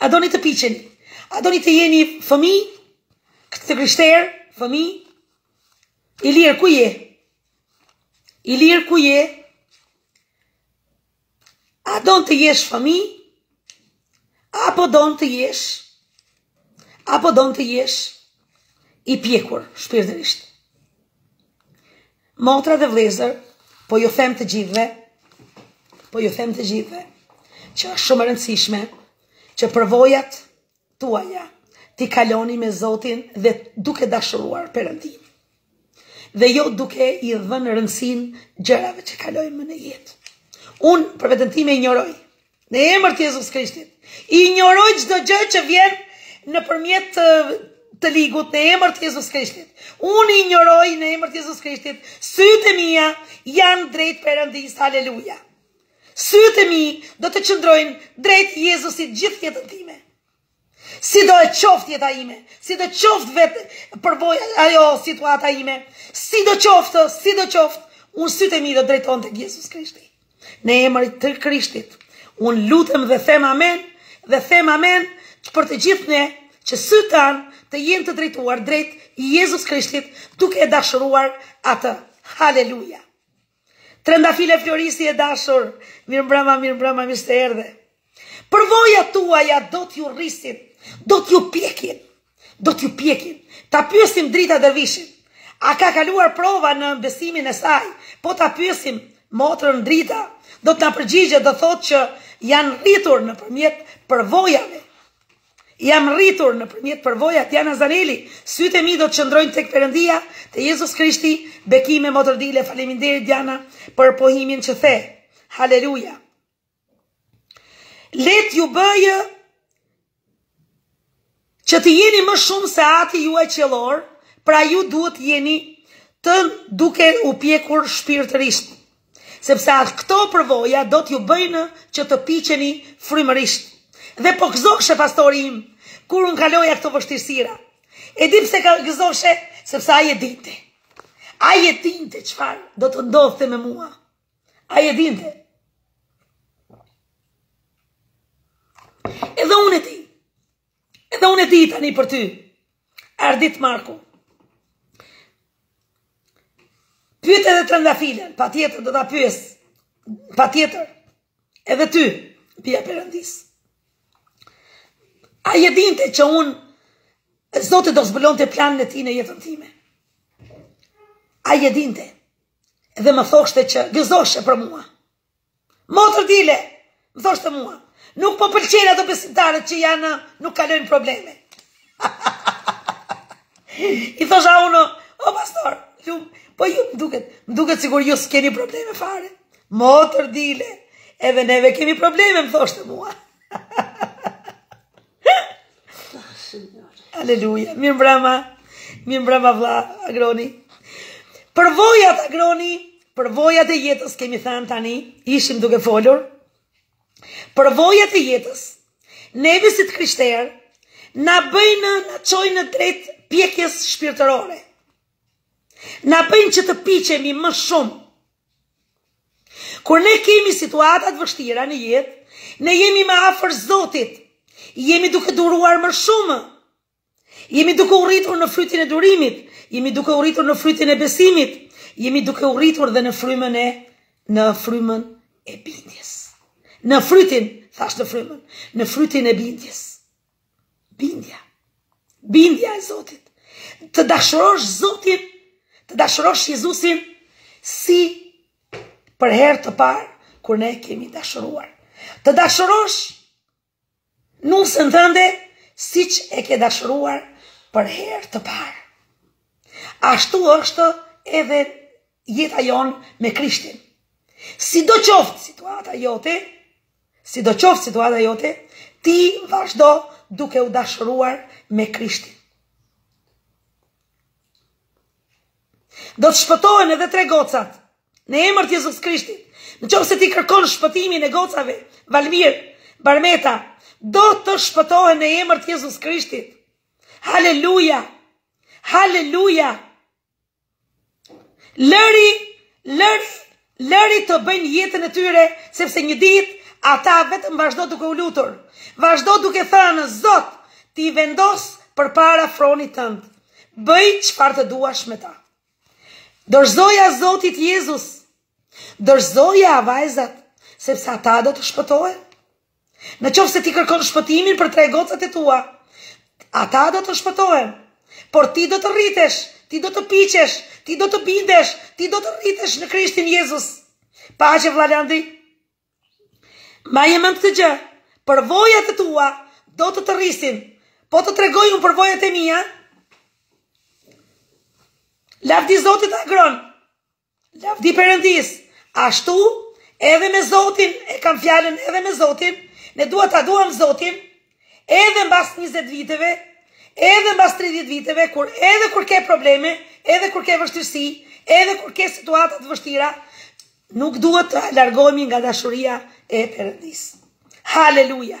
A doni të piqeni? A doni të jeni fëmijë? Këtë të krishterë, fëmijë? Ilir, ku je? Ilir, ku je? A don të jesh fëmijë? Apo don të jesh? Apo don të jesh? i pjekur shpirtërisht. Motra dhe vëllezër, po ju them të gjithëve, po ju them të gjithëve, që është shumë e rëndësishme, që përvojat tuaja, t'i kaloni me Zotin dhe duke dashuruar Perëndinë. dhe jo duke i dhënë rëndësinë gjërave që kalojnë në jetë. Unë për veten time injoroj në emër të Jezus Krishtit. Injoroj çdo gjë që vjen nëpërmjet të, të ligut në emër të Jezus Krishtit. Unë injoroj në emër të Jezus Krishtit. Sytë e mia janë drejt Perëndisë. Haleluja. Sytë e mi do të qëndrojnë drejt Jezusit gjithë jetën time. Sido e qoftë jeta ime, sido qoftë vetë përvoja ajo situata ime, sido qoftë, sido qoftë, unë sytë e mi do drejtoj te Jezus Krishti. Në emrit të Krishtit, unë lutem dhe them amen, dhe them amen për të gjithë ne, që sytë tanë të jenë të drejtuar drejt Jezus Krishtit, duke e dashuruar atë. Haleluja! Trendafile Florisi e dashur, mirëmbrëma, mirëmbrëma, mirë se erdhe. Përvojat tuaja do t'ju rrisin, do t'ju pjekin, do t'ju pjekin. Ta pyesim Drita Dervishin, a ka kaluar prova në besimin e saj? Po ta pyesim motrën Drita, do të na përgjigjet, dhe thotë që jam rritur nëpërmjet përvojave. Jam rritur nëpërmjet përvoja Diana Zaneli sytë e mi do të qëndrojnë tek Perëndia te Jezus Krishti bekime motër Dile faleminderit Diana për pohimin që the haleluja le t'ju bëjë që të jeni më shumë si ati juaj qiellor pra ju duhet të jeni duke u pjekur shpirtërisht Sepse a këto përvoja do t'ju bëjnë që të piqeni frymërisht. Dhe po gëzoshe pastori im, kur unë kaloja këto vështirësira. E di pse ka gëzoshe, sepse ai e dinte. Ai e dinte çfarë do të ndodhte me mua. Ai e dinte. Edhe unë e di. Edhe unë e di tani për ty. Ardit Marku. Pyete dhe Trëndafilen, patjetër do ta pyes, patjetër, edhe ty, bija Perëndisë. Ai e dinte që unë, Zoti do zbulonte planin e tij në jetën time. Ai e dinte, dhe më thoshte që gëzoshe për mua, Motër Dile, më thoshte mua, nuk më pëlqejnë ato besimtarët që janë, nuk kalojnë probleme. I thosha unë, o pastor, ju, po ju më duket, më duket sikur ju s'keni probleme fare. Motër Dile, edhe neve kemi probleme, më thoshte mua. Aleluja, mirë mbrama, mirë mbrama vlla, Agroni. Përvojat, Agroni, përvojat e jetës kemi thanë tani, ishim duke folur. Përvojat e jetës, neve si të krishterë, na bëjnë na çojnë në drejt pjekjes shpirtërore. Na bëjnë që të piqemi më shumë Kur ne kemi situata të vështira në jetë, ne jemi më afër Zotit, jemi duke duruar më shumë, jemi duke u rritur në frytin e durimit, jemi duke u rritur në frytin e besimit, jemi duke u rritur dhe në frymën e në frymën e bindjes. Në frytin, thashë në frymën, në frytin e bindjes. Bindja. Bindja e Zotit. Të dashurosh Zotin, të dashurosh Jezusin si për herë të parë kur ne kemi dashuruar. Të dashurosh nusen tënde siç e ke dashuruar për herë të parë. Ashtu është edhe jeta jonë me Krishtin. Sido qoftë situata jote, Sido qoftë situata jote, ti vazhdo duke u dashuruar me Krishtin. Do të shpëtohen edhe tre gocat, në emër të Jezus Krishtit. Në qoftë se ti kërkon shpëtimin e gocave, Valmir, Barmeta, do të shpëtohen në emër të Jezus Krishtit. Haleluja! Haleluja! Lëri, lëri, lëri të bëjnë jetën e tyre, sepse një ditë ata vetëm vazhdo duke u lutur. Vazhdo duke thënë, Zot, t'i vendos përpara fronit tënd. Bëj çfarë të duash me ta. Dorëzoja Zotit Jezus, dorëzoja vajzat, sepse ata do të shpëtohen. Në qoftë se ti kërkon shpëtimin për tre gocat e tua, ata do të shpëtohen. Por ti do të rritesh, ti do të piqesh, ti do të bindesh, ti do të rritesh në Krishtin Jezus. Paqe vëlla Landi, mbaje mend këtë gjë, përvojat e tua do të të rrisin. Po të tregoj unë përvojat e mia, lavdi Zotit Agron, Lavdi perëndisë ashtu edhe me zotin e kam fjalën edhe me zotin ne duhet ta duam zotin edhe mbas 20 viteve edhe mbas 30 viteve kur edhe kur ke probleme edhe kur ke vështirësi edhe kur ke situata të vështira nuk duhet të largohemi nga dashuria e perëndisë haleluja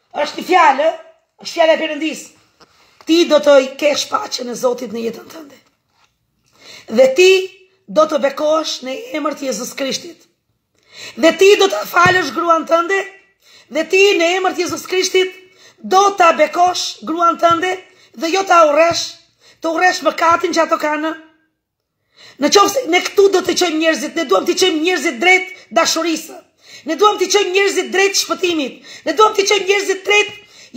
Është një fjalë, është fjala e Perëndisë. Ti do të kesh paqen e Zotit në jetën tënde. Dhe ti do të bekohesh në emër të Jezus Krishtit. Dhe ti do ta falësh gruan tënde, dhe ti në emër të Jezus Krishtit do ta bekosh gruan tënde dhe jo ta urresh, të urresh mëkatin që ato kanë. Në qoftë se ne këtu do t'i çojmë njerëzit, ne duam t'i çojmë njerëzit drejt dashurisë. Ne duam t'i çojmë njerëzit drejt shpëtimit. Ne duam t'i çojmë njerëzit drejt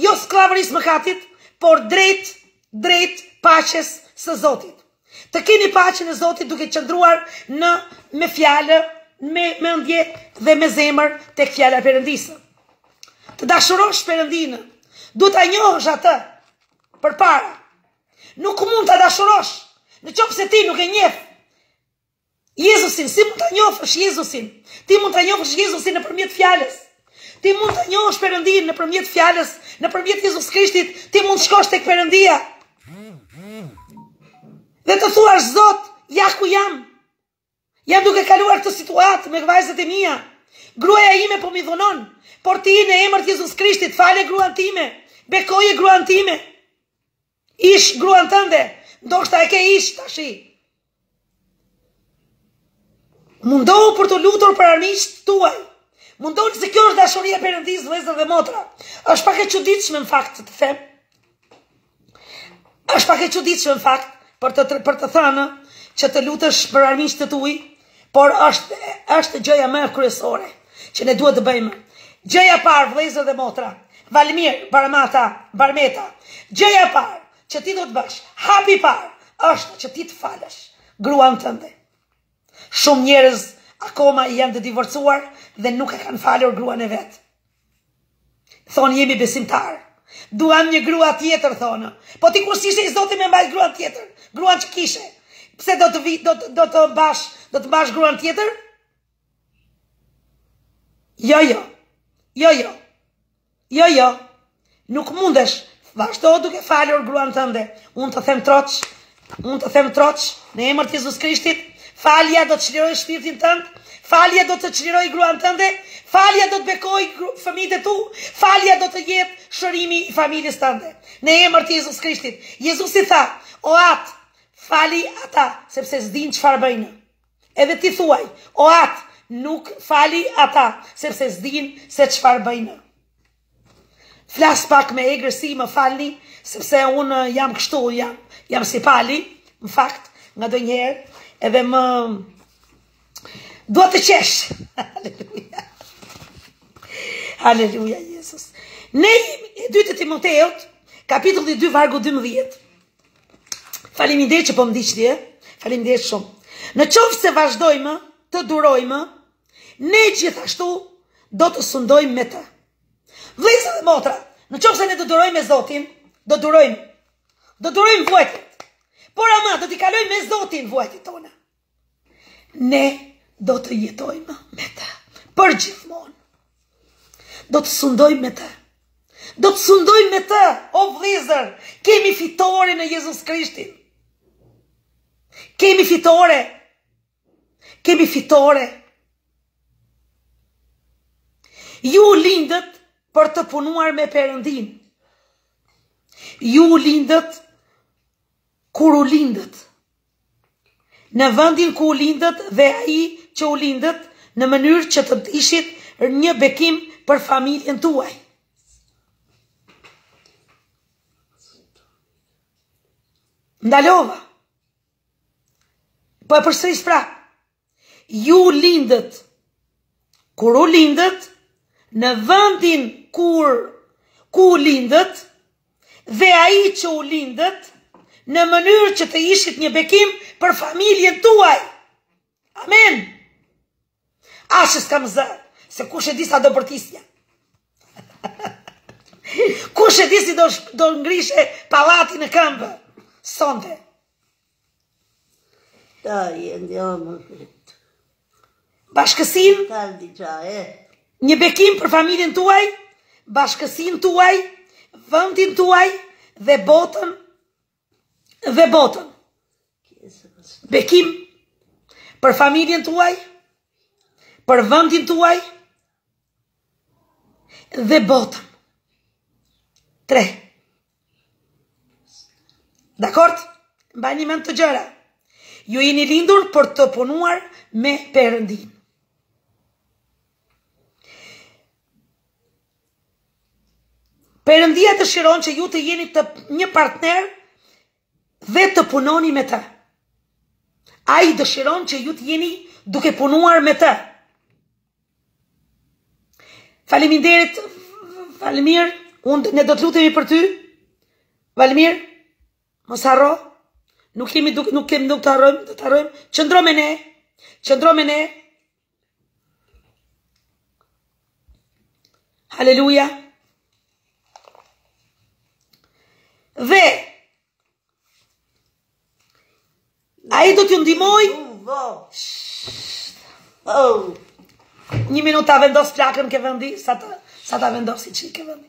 jo skllavërisë mëkatit, por drejt drejt paqes së Zotit. Të keni paqen e Zotit duke qëndruar në me fjalë, me mendje dhe me zemër tek fjala e Perëndisë. Të dashurosh Perëndinë, duhet ta njohësh atë përpara Nuk mund ta dashurosh në qoftë se ti nuk e njef Jezusin, si mund ta njofësh Jezusin? Ti mund ta njofësh Jezusin nëpërmjet fjalës. Ti mund ta njohësh Perëndinë nëpërmjet fjalës, nëpërmjet Jezus Krishtit, ti mund të shkosh tek Perëndia. Dhe të thuash Zot, ja ku jam. Jam duke kaluar këtë situatë me vajzat e mia. Gruaja ime po m'i dhunon, por ti në emër të Jezus Krishtit fale gruan time, bekoje gruan time. Ish gruan tënde, ndoshta e ke ish tashi. Mundohu për t'u lutur për armiqtë tuaj. Mundohu se kjo është dashuria e Perëndisë, vëllezër dhe motra. Është pak e çuditshme në fakt të them. Është pak e çuditshme në fakt për të për të thanë që të lutesh për armiqtë tuaj, por është është gjëja më kryesore që ne duhet të bëjmë. Gjëja e parë vëllezër dhe motra, Valmir, Barmata, Barmeta, gjëja e parë që ti duhet të bësh, hapi i parë është që ti të falësh gruan tënde. Shumë njerëz akoma janë të divorcuar dhe nuk e kanë falur gruan e vet. Thonë jemi besimtarë. Duam një grua tjetër, thonë. Po ti kur s'ishe i zoti me mbajt gruan tjetër? Gruan që kishe? Pse do të, vi, do të, do të mbash, do të mbash gruan tjetër? Jo, jo. Jo, jo. Jo, jo. Nuk mundesh, vazhdo duke falur gruan tënde. Unë të them troç, unë të them troç në emër të Jezus Krishtit. Falja do të çlirojë shpirtin tënd, falja do të çlirojë gruan tënde, falja do të bekojë fëmijët e tu, falja do të jetë shërimi i familjes tënde. Në emër të Jezus Krishtit. Jezusi tha, o atë, fali ata, sepse s'din çfarë bëjnë. Edhe ti thuaj, o atë, nuk fali ata, sepse s'din se çfarë bëjnë. Flas pak me egërsi, më falni, sepse unë jam kështu, jam, jam si Pali, në fakt, ngandonjëherë, edhe më... Dua të qesh! Haleluja! Haleluja, Jezus! Ne jemi e dytë Timoteut, kapitulli 2, vargu 12. Faleminderit që po më ndiqni, e? Faleminderit shumë. Në qoftë se vazhdojmë, të durojmë, Ne gjithashtu do të sundojmë me të. Vëllezër dhe motra, në qoftë se ne do durojmë me Zotin, do durojmë, do durojmë vuajtjet, por ama do t'i kalojmë me Zotin vuajtjet tona. Ne do të jetojmë me të, përgjithmonë. Do të sundojmë me të. Do të sundojmë me të, o vëllezër, kemi fitore në Jezus Krishtin. Kemi fitore. Kemi fitore. Ju u lindët për të punuar me Perëndinë. Ju u lindët kur u lindët. Në vendin ku u lindët dhe ai që u lindët në mënyrë që të ishit një bekim për familjen tuaj. Ndalova. Po e përsëris pra, ju u lindët, kur u lindët, në vendin ku, ku u lindët, dhe ai që u lindët, në mënyrë që të ishit një bekim për familjen tuaj. Amen! Ah, që s'kam zë, se kush e di sa do bërtisja. Kush e di si do, do ngrihej pallati në këmbë, sonte. Ta jenë jo më këtë. Bashkësinë? Ta di qa e. Një bekim për familjen tuaj, bashkësinë tuaj, vendin tuaj dhe botën dhe botën. Bekim për familjen tuaj, për vendin tuaj dhe botën. Tre. Dakord? Mbani mend, tre gjëra. Ju jeni lindur për të punuar me Perëndinë. Perëndia dëshiron që ju të jeni të një partner dhe të punoni me të. Ai dëshiron që ju të jeni duke punuar me të. Faleminderit Valmir, unë ne do të lutemi për ty. Valmir, mos harro. Nuk kemi nuk kemi nuk do harrojmë, do të harrojmë. Qëndro me ne. Qëndro me ne. Haleluja. Dhe Ai do t'ju ndihmojë. Oh. Një minutë ta vendos plakën ke vendi, sa ta sa ta vendosi çike vendi.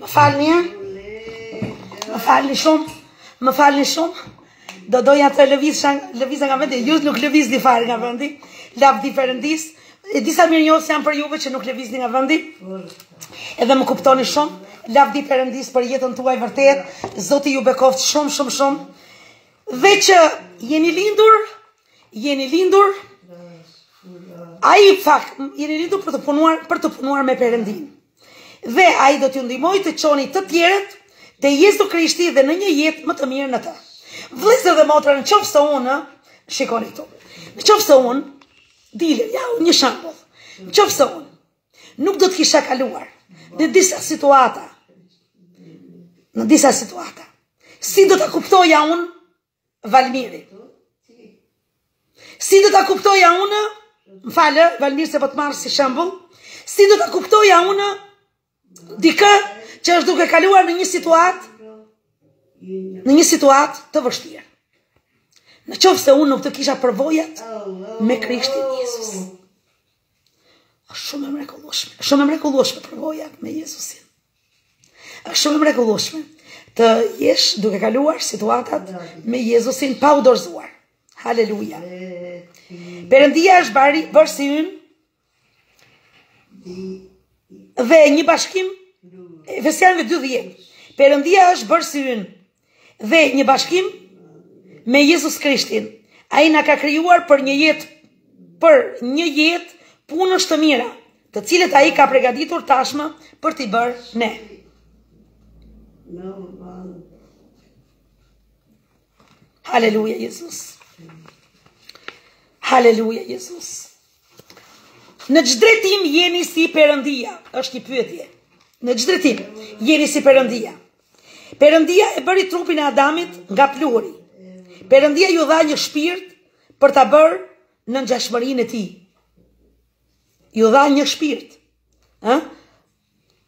Më falni, më falni shumë, më falni shumë, do doja të lëvizja nga vendi, ju nuk lëvizni fare nga vendi, lavdi Perëndisë, e di sa mirënjohës jam për juve që nuk lëvizni nga vendi, edhe më kuptoni shumë, lavdi Perëndisë për jetën tuaj vërtet, Zoti ju bekoftë shumë, shumë, shumë, dhe që jeni lindur, Jeni lindur? Ai fakt, jeni lindur për të punuar, për të punuar me Perëndinë. Dhe ai do t'ju ndihmojë të çoni të tjerët te Jezu Krishti dhe në një jetë më të mirë në të. Vëllezër dhe motra në qoftë se unë, shikoni ktu, në qoftë se unë, dilë, ja, një shembull, në qoftë se unë, nuk do t'kisha kaluar në disa situata, në disa situata, si do ta kuptoja unë Valmirin. Si do ta kuptoja unë? Më fal, Valmir se po të marr si shembull. Si do ta kuptoja unë dikë që është duke kaluar në një situatë në një situatë të vështirë. Në qoftë se unë nuk të kisha përvojat me Krishtin Jezus. Është shumë e mrekullueshme, shumë e mrekullueshme përvojat me Jezusin. Është shumë e mrekullueshme të jesh duke kaluar situatat me Jezusin pa u dorëzuar. Haleluja. Perëndia është bë bërësi ynë. Dhe në bashkim Efesianëve 2:10. Perëndia është bërësi ynë. dhe në bashkim me Jezus Krishtin. Ai na ka krijuar për një jetë, për një jetë punësh të mira, të cilat ai i ka pregatitur tashmë për t'i bërë ne. Haleluja, Jezus. Haleluja, Jezus. Në gjdretim jeni si përëndia, është një pyetje. Në gjdretim jeni si përëndia. Perëndia e bëri trupin e Adamit nga pluhuri. Perëndia ju dha një shpirt për të bërë në ngjashmërinë e tij. Ju dha një shpirt, ë?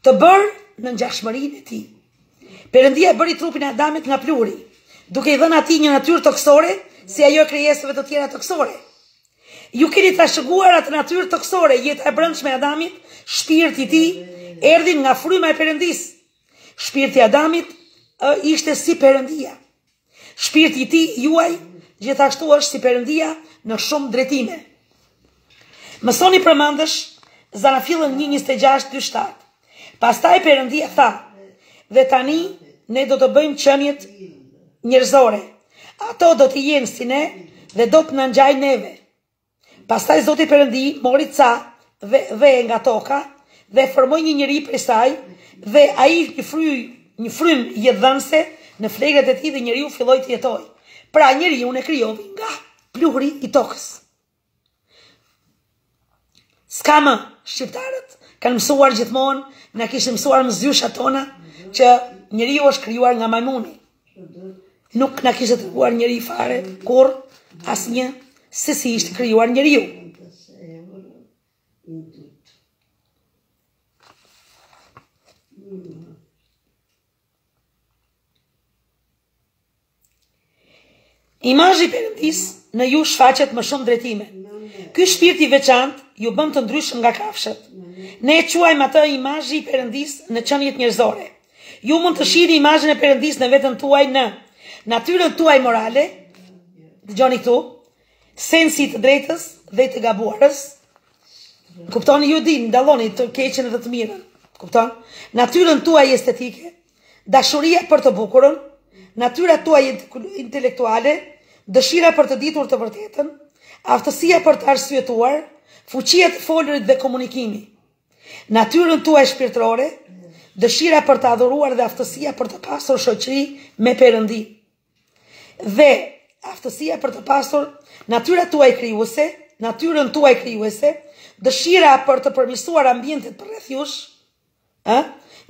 Të bërë në ngjashmërinë e tij. Perëndia e bëri trupin e Adamit nga pluhuri, duke i dhënë atij një natyrë tokësore, si ajo e krijesave të tjera tokësore. Ju keni trashëguar atë natyrë tokësore, jeta e brendshme e Adamit, shpirti i tij erdhi nga fryma e Perëndisë. Shpirti i Adamit ishte si Perëndia. Shpirti i tij juaj gjithashtu është si Perëndia në shumë drejtime. Mësoni përmendësh Zanafillën 1:26 27. Pastaj Perëndia tha: "Dhe tani ne do të bëjmë qeniet njerëzore. Ato do të jenë si ne dhe do të na ngjajnë neve." Pastaj Zoti Perëndi mori ca dhe dhe nga toka dhe formoi një njeri prej saj dhe ai i fryu një frymë jetëdhënëse në flegrat e tij dhe njeriu filloi të jetojë. Pra njeriun e krijoi nga pluhuri i tokës. Ska më shqiptarët kanë mësuar gjithmonë, na kishin mësuar zyshat tona që njeriu është krijuar nga majmuni. Nuk na kishte treguar njeri fare, kurrë, asnjë, se si ishte krijuar njeriu. Imazhi i Perëndisë në ju shfaqet në shumë drejtime. Ky shpirt i veçantë ju bën të ndryshëm nga kafshët. Ne e quajmë atë imazhi i Perëndisë në qeniet njerëzore. Ju mund të shihni imazhin e Perëndisë në veten tuaj në natyrën tuaj morale. Dëgjoni këtu, sensi i të drejtës dhe i të gabuarës. Kuptoni ju dini, dalloni të keqen dhe të mirën. Kupton? Natyrën tuaj estetike, Dashuria për të bukurën, natyra tuaj intelektuale, dëshira për të ditur të vërtetën, aftësia për të arsyetuar, fuqia e të folurit dhe komunikimit, natyrën tuaj shpirtërore, dëshira për të adhuruar dhe aftësia për të pasur shoqëri me Perëndi. Dhe aftësia për të pasur natyra tuaj krijuese, natyrën tuaj krijuese, dëshira për të përmirësuar ambientet përreth jush, Ë?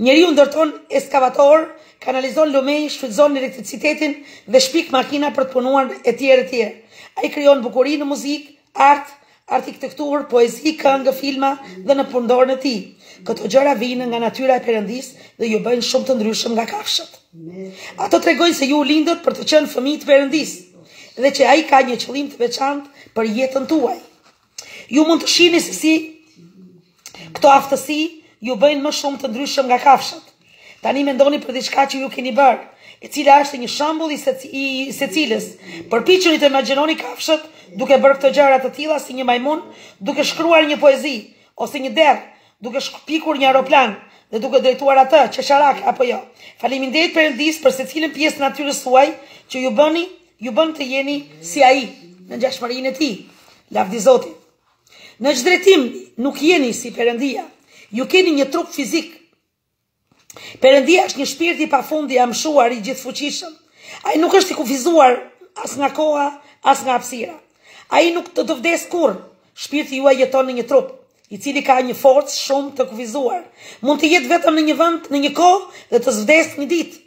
Njeriu ndërton eskavatorë, kanalizon lumej, shfrytëzon elektricitetin dhe shpik makina për të punuar etj etj. Ai krijon bukuri në muzikë, art, arkitekturë, poezi, këngë, filma dhe në punëdorën e tij. Këto gjëra vijnë nga natyra e Perëndisë dhe ju bëjnë shumë të ndryshëm nga kafshët. Ato tregojnë se ju u lindët për të qenë fëmijë të Perëndisë dhe që Ai ka një qëllim të veçantë për jetën tuaj. Ju mund të shihni se si këto aftësi ju bëjnë më shumë të ndryshëm nga kafshët. Tani mendoni për diçka që ju keni bërë, e cila është një shembull i secilës. Përpiquni të imagjinoni kafshët duke bërë këto gjëra të tilla si një majmun, duke shkruar një poezi ose një derr, duke shpikur një aeroplan dhe duke drejtuar atë, qesharake apo jo. Faleminderit Perëndisë për secilën pjesë të natyrës suaj që ju bëni Ju bën të jeni si ai në ngjashmërinë e tij. Lavdi Zotit. Në çdo drejtim nuk jeni si Perëndia. Ju keni një trup fizik. Perëndia është një shpirt i pafund i amshuar i gjithfuqishëm. Ai nuk është i kufizuar as nga koha, as nga hapësira. Ai nuk do të vdesë kurrë. Shpirti juaj jeton në një trup, i cili ka një forcë shumë të kufizuar. Mund të jetë vetëm në një vend, në një kohë dhe do të vdesë një ditë.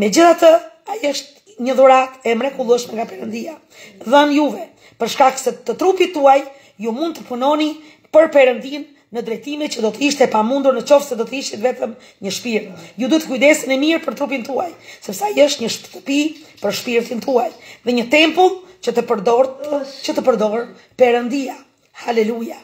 Megjithatë, ai është një dhuratë e mrekullueshme nga Perëndia, dhënë juve, për shkak se të trupit tuaj ju mund të punoni për Perëndinë në drejtime që do të ishte e pamundur në qoftë se do të ishit vetëm një shpirt. Ju duhet të kujdeseni mirë për trupin tuaj, sepse ai është një shtëpi për shpirtin tuaj dhe një tempull që të përdorë që të përdorë Perëndia. Haleluja.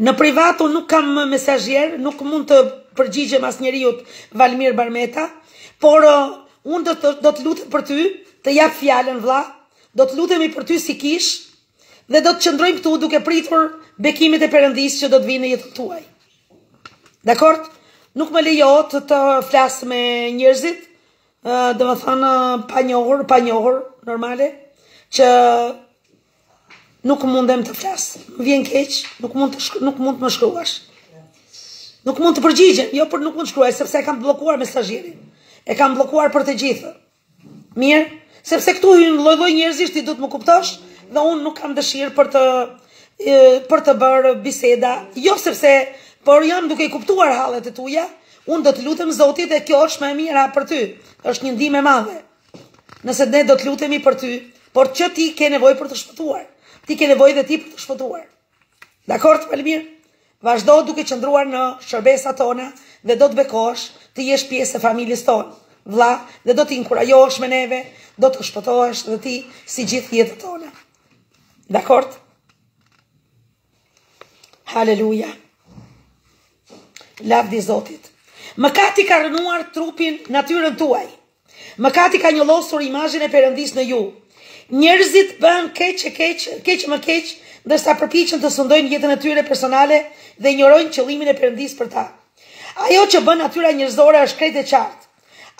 Në privat unë nuk kam mesazhier, nuk mund të përgjigjem asnjeriut Valmir Barmeta, por uh, unë do të, do të lutem për ty, të jap fjalën vlla, do të lutemi për ty si kishë dhe do të qëndrojmë këtu duke pritur bekimet e Perëndisë që do të vijnë në jetën tuaj. Dakord? Nuk më lejohet të flas me njerëzit, Ë, domethënë panjohur, panjohur, normale që nuk mundem të flas. Më vjen keq, nuk mund të shkru, nuk mund të më shkruash. Nuk mund të përgjigjem, jo po nuk mund të shkruaj sepse e kam bllokuar mesazhierin. E kam bllokuar për të gjithë. Mirë, sepse këtu hyn lloj-lloj njerëzish ti do të më kuptosh dhe unë nuk kam dëshirë për të për të bërë biseda, jo sepse por jam duke i kuptuar hallet e tua, Unë do t'i lutem Zotit dhe kjo është më e mira për ty. Është një ndihmë e madhe. Nëse ne do të lutemi për ty, por që ti ke nevojë për t'u shpëtuar. Ti ke nevojë dhe ti për t'u shpëtuar. Dakord, Valmir? Vazhdo duke qëndruar në shërbesat tona dhe do të bekohesh të jesh pjesë e familjes tonë. Vlla, dhe do të inkurajohesh me neve, do të shpëtohesh dhe ti si gjithë jetët tona. Dakord? Haleluja. Lavdi Zotit. Mëkati ka rrënuar trupin, natyrën tuaj. Mëkati ka njollosur imazhin e Perëndisë në ju. Njerëzit bëhen keq e keq, keq e më keq, ndërsa përpiqen të sundojnë jetën e tyre personale dhe injorojnë qëllimin e Perëndisë për ta. Ajo që bën natyra njerëzore është krejt e qartë.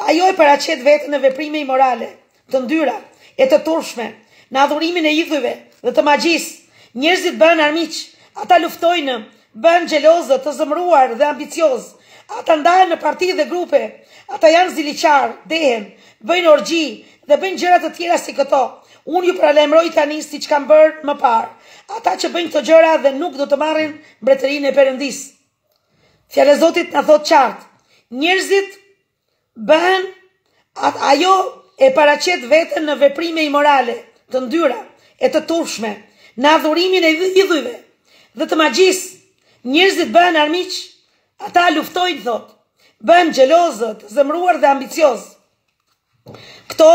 Ajo e paraqet veten në veprime imorale, të ndyra e të turpshme, në adhurimin e idhujve dhe të magjisë, njerëzit bëhen armiq, ata luftojnë, bëhen xhelozë, të zëmëruar dhe ambiciozë, ata ndahen në parti dhe grupe, ata janë ziliqarë, dehen, bëjnë orgji dhe bëjnë gjëra të tjera si këto. Unë ju paralajmëroj tani siç kam bërë më parë, ata që bëjnë këto gjëra dhe nuk do të marrin mbretërinë e Perëndisë. Fjala e Zotit na thotë qartë, njerëzit Bëhen atë ajo e paraqet veten në veprime imorale, të ndyra e të turpshme, në adhurimin e idhujve dhe të magjisë. Njerëzit bëhen armiq, ata luftojnë, thotë, bëhen xhelozë, të zemëruar dhe ambiciozë. Këto.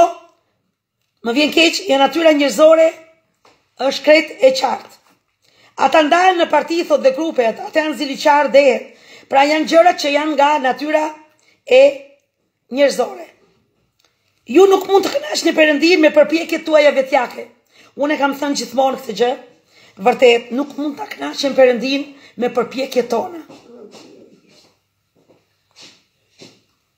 Më vjen keq, ja natyra njerëzore është krejt e qartë. Ata ndahen në parti, thotë dhe grupe, ata janë ziliqarë dehen, pra janë gjërat që janë nga natyra e njerëzore. Ju nuk mund ta kënaqni Perëndinë me përpjekjet tuaja vetjake. Unë e kam thënë gjithmonë këtë gjë, vërtet, nuk mund ta kënaqim Perëndinë me përpjekjet tona.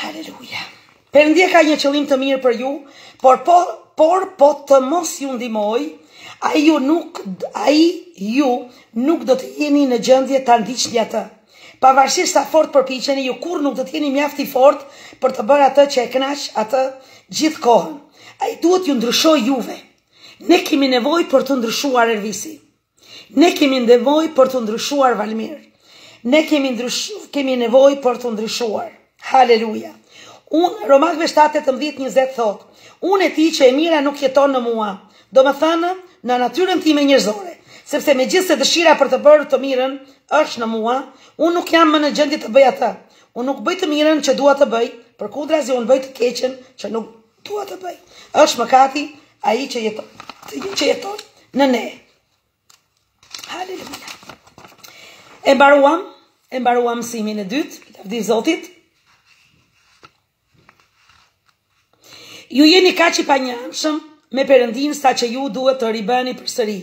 Haleluja. Perëndia ka një qëllim të mirë për ju, por po por po të mos ju ndihmojë, ai ju nuk ai ju nuk do të jeni në gjendje ta ndiqni atë. Pavarësisht sa fort përpiqeni, ju kurrë nuk do të jeni mjaft i fortë për të bërë atë që e kënaq atë gjithë kohën. Ai duhet t'ju ndryshojë juve. Ne kemi nevojë për t'u ndryshuar Ervisi. Ne kemi nevojë për t'u ndryshuar Valmir. Ne kemi ndrysh kemi nevojë për t'u ndryshuar. Haleluja. Un Romakëve 7:18-20 thotë, unë e di që e mira nuk jeton në mua. Domethënë, në natyrën time njerëzore, sepse megjithëse dëshira për të bërë të mirën është në mua, unë nuk jam më në gjendje ta bëj atë. Unë nuk bëj të mirën që dua të bëj, përkundrazi unë bëj të keqen që nuk Dua të bëj. Është mëkati ai që jeton, që jeton në ne. Haleluja. E mbaruam, e mbaruam mësimin e dytë, lavdi Zotit. Ju jeni kaq i pangjashëm me Perëndinë saqë ju duhet të ribëheni përsëri.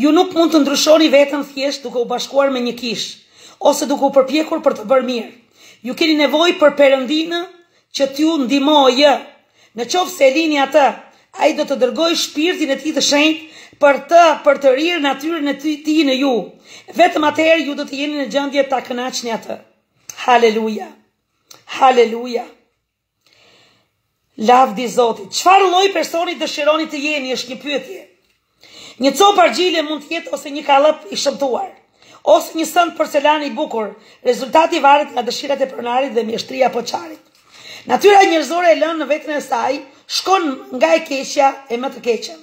Ju nuk mund të ndryshoni veten thjesht duke u bashkuar me një kishë ose duke u përpjekur për të bërë mirë. Ju keni nevojë për Perëndinë që t'ju ndihmojë. Në qoftë se e lini atë, ai do të dërgojë Shpirtin e Tij të Shenjtë për të përtërirë natyrën e Tij në ju. Vetëm atëherë ju do të jeni në gjendje ta kënaqni Atë. Haleluja! Haleluja! Lavdi Zotit! Çfarë lloj personi dëshironi të jeni është një pyetje. Një copë argjile mund të jetë ose një kallëp i shëmtuar, ose një send porcelani i bukur, rezultati varet nga dëshirat e pronarit dhe mjeshtëria e poçarit. Natyra njerëzore e lënë në veten e saj shkon nga e keqja e më të keqen.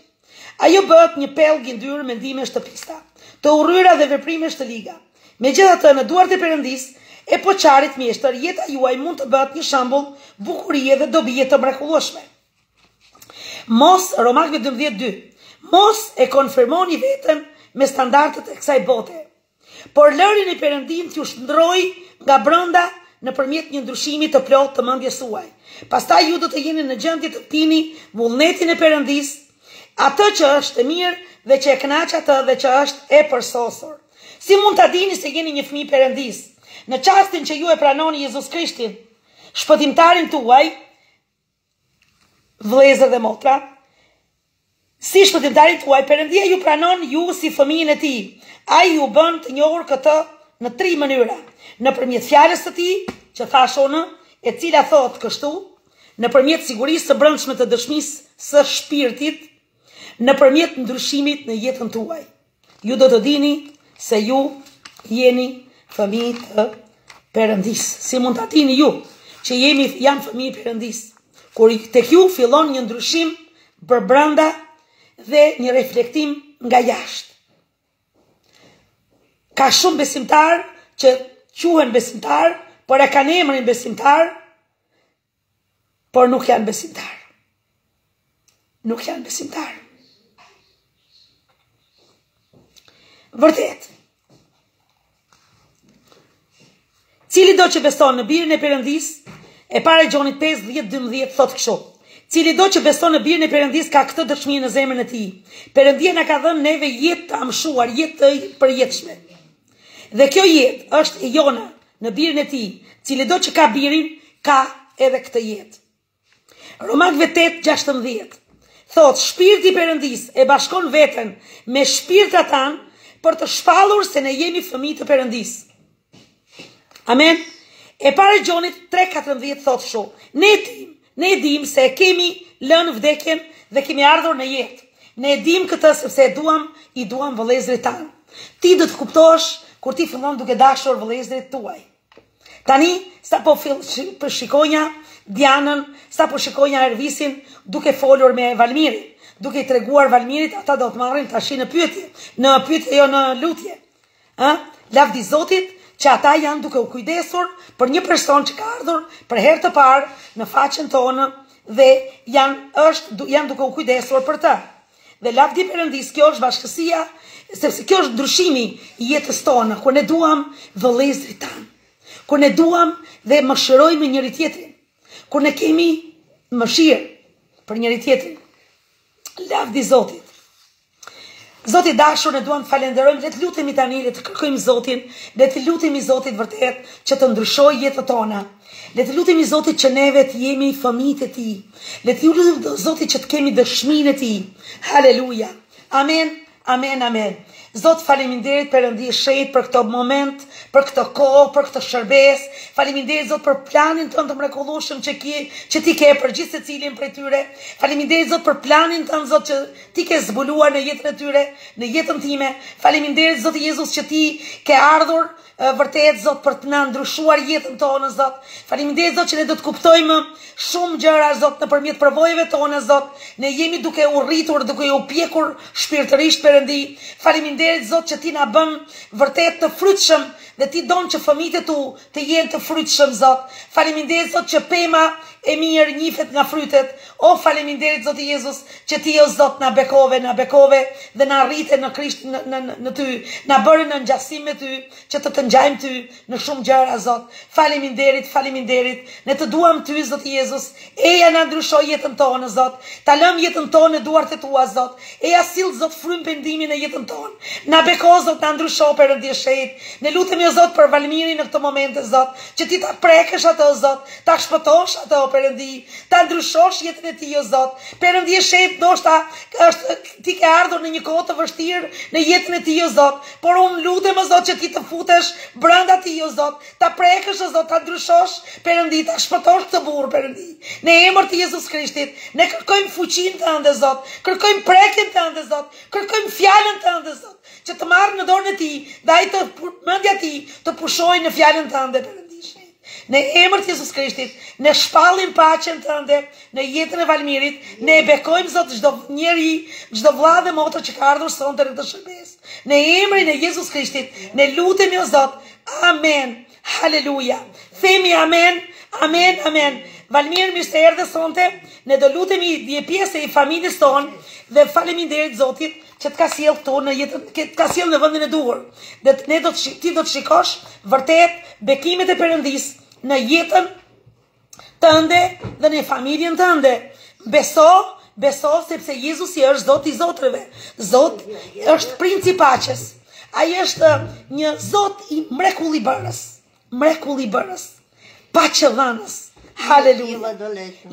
Ajo bëhet një pellg i ndyrë mendimesh të pista, të urryera dhe veprimesh të liga. Megjithatë, në duart e Perëndisë e poçarit mjeshtër, jeta juaj mund të bëhet një shembull bukurie dhe dobie të mrekullueshme. Mos, Romakëve dymbëdhjetë dy, mos e konfirmoni veten me standardet e kësaj bote, por lërini Perëndinë t'ju shndrrojë nga brenda nëpërmjet një ndryshimi të plotë të mendjes suaj. Pastaj ju do të jeni në gjendje të dini vullnetin e Perëndisë, atë që është e mirë dhe që e kënaq Atë dhe që është e përsosur. Si mund ta dini se jeni një fëmijë i Perëndisë? Në çastin që ju e pranoni Jezus Krishtin, Shpëtimtarin tuaj, Vëllezër dhe motra, si shpëtimtarin tuaj, Perëndia ju pranon ju si fëmijën e tij. Ai ju bën të njohur këtë në tri mënyra. Nëpërmjet fjalës së tij, që thashë unë, e cila thotë kështu, nëpërmjet sigurisë së brendshme të dëshmisë së Shpirtit, nëpërmjet ndryshimit në jetën tuaj. Ju do të dini se ju jeni fëmijë të Perëndisë. Si mund ta dini ju që jemi jam fëmijë i Perëndisë? Kur tek ju fillon një ndryshim përbrenda dhe një reflektim nga jashtë. Ka shumë besimtarë që quhen besimtarë, por e kanë emrin besimtar, Por nuk janë besimtarë. Nuk janë besimtarë. Vërtet. Cilido që beson në birin e Perëndisë, e para Gjonit 5, 10, 12, thotë kështu. Cilido që beson në birin e Perëndisë, ka këtë dëshmi në zemrën e tij. Perëndia na ka dhënë neve jetë të amshuar, jetë të përjetshme. Dhe kjo jetë është e jona në birin e tij, cilido që ka birin ka edhe këtë jetë. Romakëve tetë gjashtëmbëdhjetë thotë shpirti i Perëndisë e bashkon veten me shpirtrat tanë për të shpallur se ne jemi fëmijë të Perëndisë. Amen. E para Gjonit 3:14 thotë kështu: Ne dimë Ne e dimë se e kemi lënë vdekjen dhe kemi ardhur në jetë. Ne e dimë këtë sepse e duam, i duam vëllezërit tanë. Ti do të kuptosh kur ti fillon duke dashur vëllezërit tuaj. Tani, sapo po shikonja Dianën, sapo shikonja Ervisin duke folur me Valmirin, duke i treguar Valmirit, ata do të marrin tashi në pyetje, në pyetje jo në lutje. Ë, lavdi Zotit që ata janë duke u kujdesur për një person që ka ardhur për herë të parë në faqen tonë dhe janë është janë duke u kujdesur për të. Dhe lavdi Perëndisë, kjo është bashkësia, sepse kjo është ndryshimi i jetës tonë, kur ne duam vëllezërit tanë, kur ne duam dhe mëshirojmë njëri tjetrin, kur ne kemi mëshirë për njëri tjetrin. Lavdi Zotit. Zot i dashur, ne duam të falenderojmë, le të lutemi tani, le të kërkojmë Zotin, le të lutemi Zotit vërtet që të ndryshojë jetët tona. Le të lutemi Zotit që neve të jemi fëmijët e Tij. Le të lutemi Zotit që të kemi dëshminë e Tij. Haleluja. Amen. Amen, amen. Zot, faleminderit Perëndi e Shejt për këtë moment, për këtë kohë, për këtë shërbesë. Faleminderit Zot për planin tënd të mrekullueshëm që ti, që ti ke për gjithë secilin prej tyre. Faleminderit Zot për planin tënd Zot që Ti ke zbuluar në jetën e tyre, në jetën time. Faleminderit Zoti Jezus që ti ke ardhur vërtet Zot për të na ndryshuar jetën tonë Zot. Faleminderit Zot që ne do të kuptojmë shumë gjëra Zot nëpërmjet përvojëve tona Zot. Ne jemi duke u rritur, duke u pjekur shpirtërisht Perëndi. Faleminderit Zot që ti na bën vërtet të frytshëm dhe ti don që fëmijët e tu të jenë të frytshëm Zot. Faleminderit Zot që pema e mirë njifet nga frytet. Oh faleminderit zoti Jezus që ti o Zot na bekove na bekove dhe na rrite në Krisht në në në ty na bëre në ngjashim me ty që të të ngjajmë ty në shumë gjëra Zot faleminderit faleminderit ne të duam ty zoti Jezus eja na ndrysho jetën tonë Zot ta lëmë jetën tonë në duart e tua Zot eja sill Zot frymë pendimi në jetën tonë na beko Zot na ndrysho Perëndi e shejt ne lutemi o Zot për Valmirin në këtë moment Zot që ti ta prekësh atë Zot ta shpëtosh atë o Perëndi ta ndryshosh jetën e tij o Zot. Perëndi e shejt ndoshta është ti ke ardhur në një kohë të vështirë në jetën e tij o Zot, por unë lutem o Zot që ti të futesh brenda tij o Zot, ta prekësh o Zot, ta ndryshosh Perëndi, ta shpëtosh këtë burrë Perëndi. Në emër të Jezus Krishtit, ne kërkojmë fuqinë tënde Zot, kërkojmë prekjen tënde Zot, kërkojmë fjalën tënde Zot, që të marrë në dorën e tij, dhe ai të mendja e tij të pushojë në fjalën tënde Perëndi. Në emër të Jezus Krishtit, ne shpallim paqen tënde në jetën e Valmirit, ne e bekojmë Zot çdo njeri, çdo vëlla dhe motër që ka ardhur sonte në këtë shërbesë. Në emrin e Jezus Krishtit, ne lutemi o Zot. Amen. Haleluja. Themi amen. Amen. Amen. Valmir, mirë se erdhe sonte. Ne do lutemi, je pjesë e familjes tonë dhe faleminderit Zotit që të ka sjell këtu në jetën, të ka sjell në vendin e duhur. Dhe ne do të ti do të shikosh vërtet bekimet e Perëndisë në jetën tënde dhe në familjen tënde. Beso, beso sepse Jezusi është Zot i zotërve. Zot është princ i paqes. Ai është një Zot i mrekullibërës. Mrekullibërës, paqedhënës, haleluja,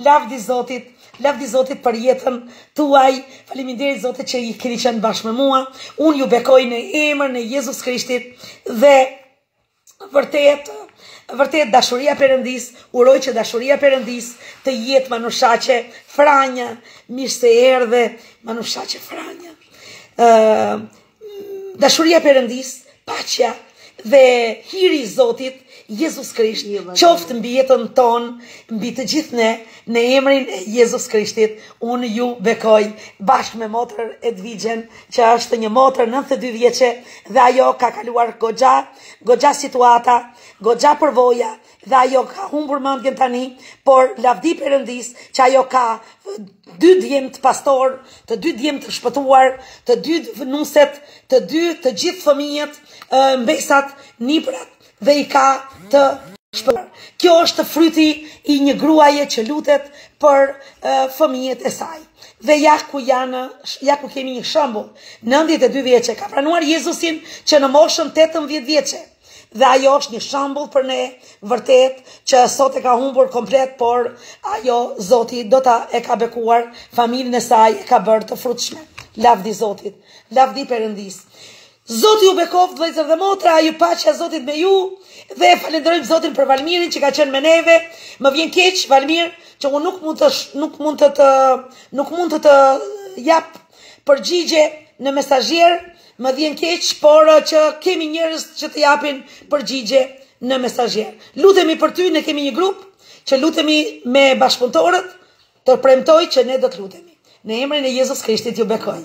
lavdi Zotit, lavdi Zotit për jetën tuaj, faliminderit Zotit që i kini qenë bashkë me mua, unë ju bekoj në emrin e Jezus Krishtit dhe vërtet, vërtet dashuria e Perëndisë, uroj që dashuria e Perëndisë të jetë Manushaqe Franja, mirë se erdhe Manushaqe Franja. Ë, uh, Dashuria e Perëndisë, paqja dhe hiri i Zotit Jezus Krisht qoftë mbi jetën tonë, mbi të gjithë ne, në emrin e Jezus Krishtit, unë ju bekoj bashkë me motër Edvigjen, që është një motër 92 vjeçe dhe ajo ka kaluar goxha, goxha situata, goxha përvoja, dhe ajo ka humbur mendjen tani, por lavdi Perëndisë që ajo ka dy djem të pastor, të dy djem të shpëtuar, të dy nuset, të dy të gjithë fëmijët, mbesat, niprat dhe i ka të shpëtuar. Kjo është fryti i një gruaje që lutet për fëmijët e saj. Dhe ja ku janë, ja ku kemi një shembull. 92 vjeçe, ka pranuar Jezusin që në moshën 18 vjeçe. Dhe ajo është një shembull për ne, vërtet, që sot e ka humbur komplet, por ajo, Zoti, do ta e ka bekuar, familjen e saj e ka bërë të frutshme. Lavdi Zotit, lavdi Perëndisë. Zoti ju bekoftë vëllezër dhe motra, ju paqja e Zotit me ju dhe falënderojmë Zotin për Valmirin që ka qenë me neve. Më vjen keq Valmir që unë nuk mund të nuk mund të të nuk mund të të jap Përgjigje në mesazher, më vjen keq, por uh, që kemi njerëz që të japin përgjigje në mesazher. Lutemi për ty, ne kemi një grup që lutemi me bashkëpunëtorët, të premtoj që ne do të lutemi. Në emrin e Jezus Krishtit ju bekoj.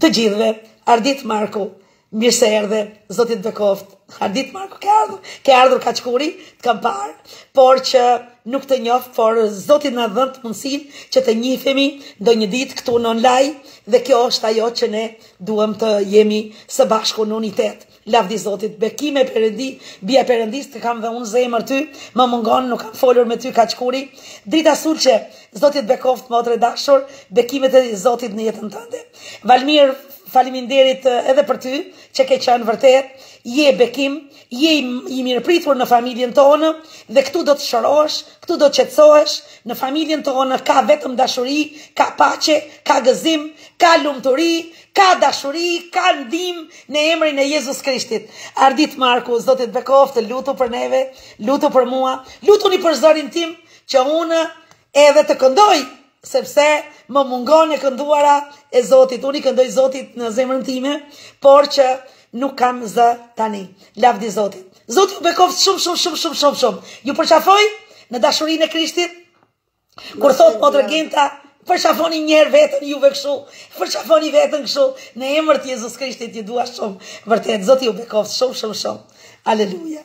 Të gjithëve, Ardit Marku, Mirë se erdhe, Zoti të bekoftë. Ardit Marku, ke ardhur, ke ardhur ka qëkuri, të kam parë, por që nuk të njof, por Zoti na dhëntë mundësinë që të njifemi ndonjë ditë këtu në online dhe kjo është ajo që ne duam të jemi së bashku në unitet. Lavdi Zotit, bekime Perëndi, bija e Perëndisë të kam dhe unë zemër ty, më mungon nuk kam folur me ty ka qëkuri. Drita Sulçe, Zoti të bekoftë motër e dashur, bekimet e Zotit në jetën tënde. Valmir Faliminderit edhe për ty që ke qenë vërtet je bekim, je i mirëpritur në familjen tonë dhe këtu do të shërohesh, këtu do të qetësohesh, në familjen tonë ka vetëm dashuri, ka paqe, ka gëzim, ka lumturi, ka dashuri, ka ndihmë në emrin e Jezus Krishtit. Ardit Marku, Zoti të bekoftë, lutu për neve, lutu për mua, lutuni për zërin tim që unë edhe të këndoj Sepse më mungon e kënduara e Zotit. Unë i këndoj Zotit në zemrën time, por që nuk kam zë tani. Lavdi Zotit. Zoti ju bekoftë shumë shumë shumë shumë shumë shumë. Ju përqafoj në dashurinë e Krishtit. Kur thotë motër Genta, përqafoni një herë veten juve kështu, përqafoni veten kështu në emër të Jezus Krishtit, ju dua shumë. Vërtet Zoti ju bekoftë shumë shumë shumë. Aleluja.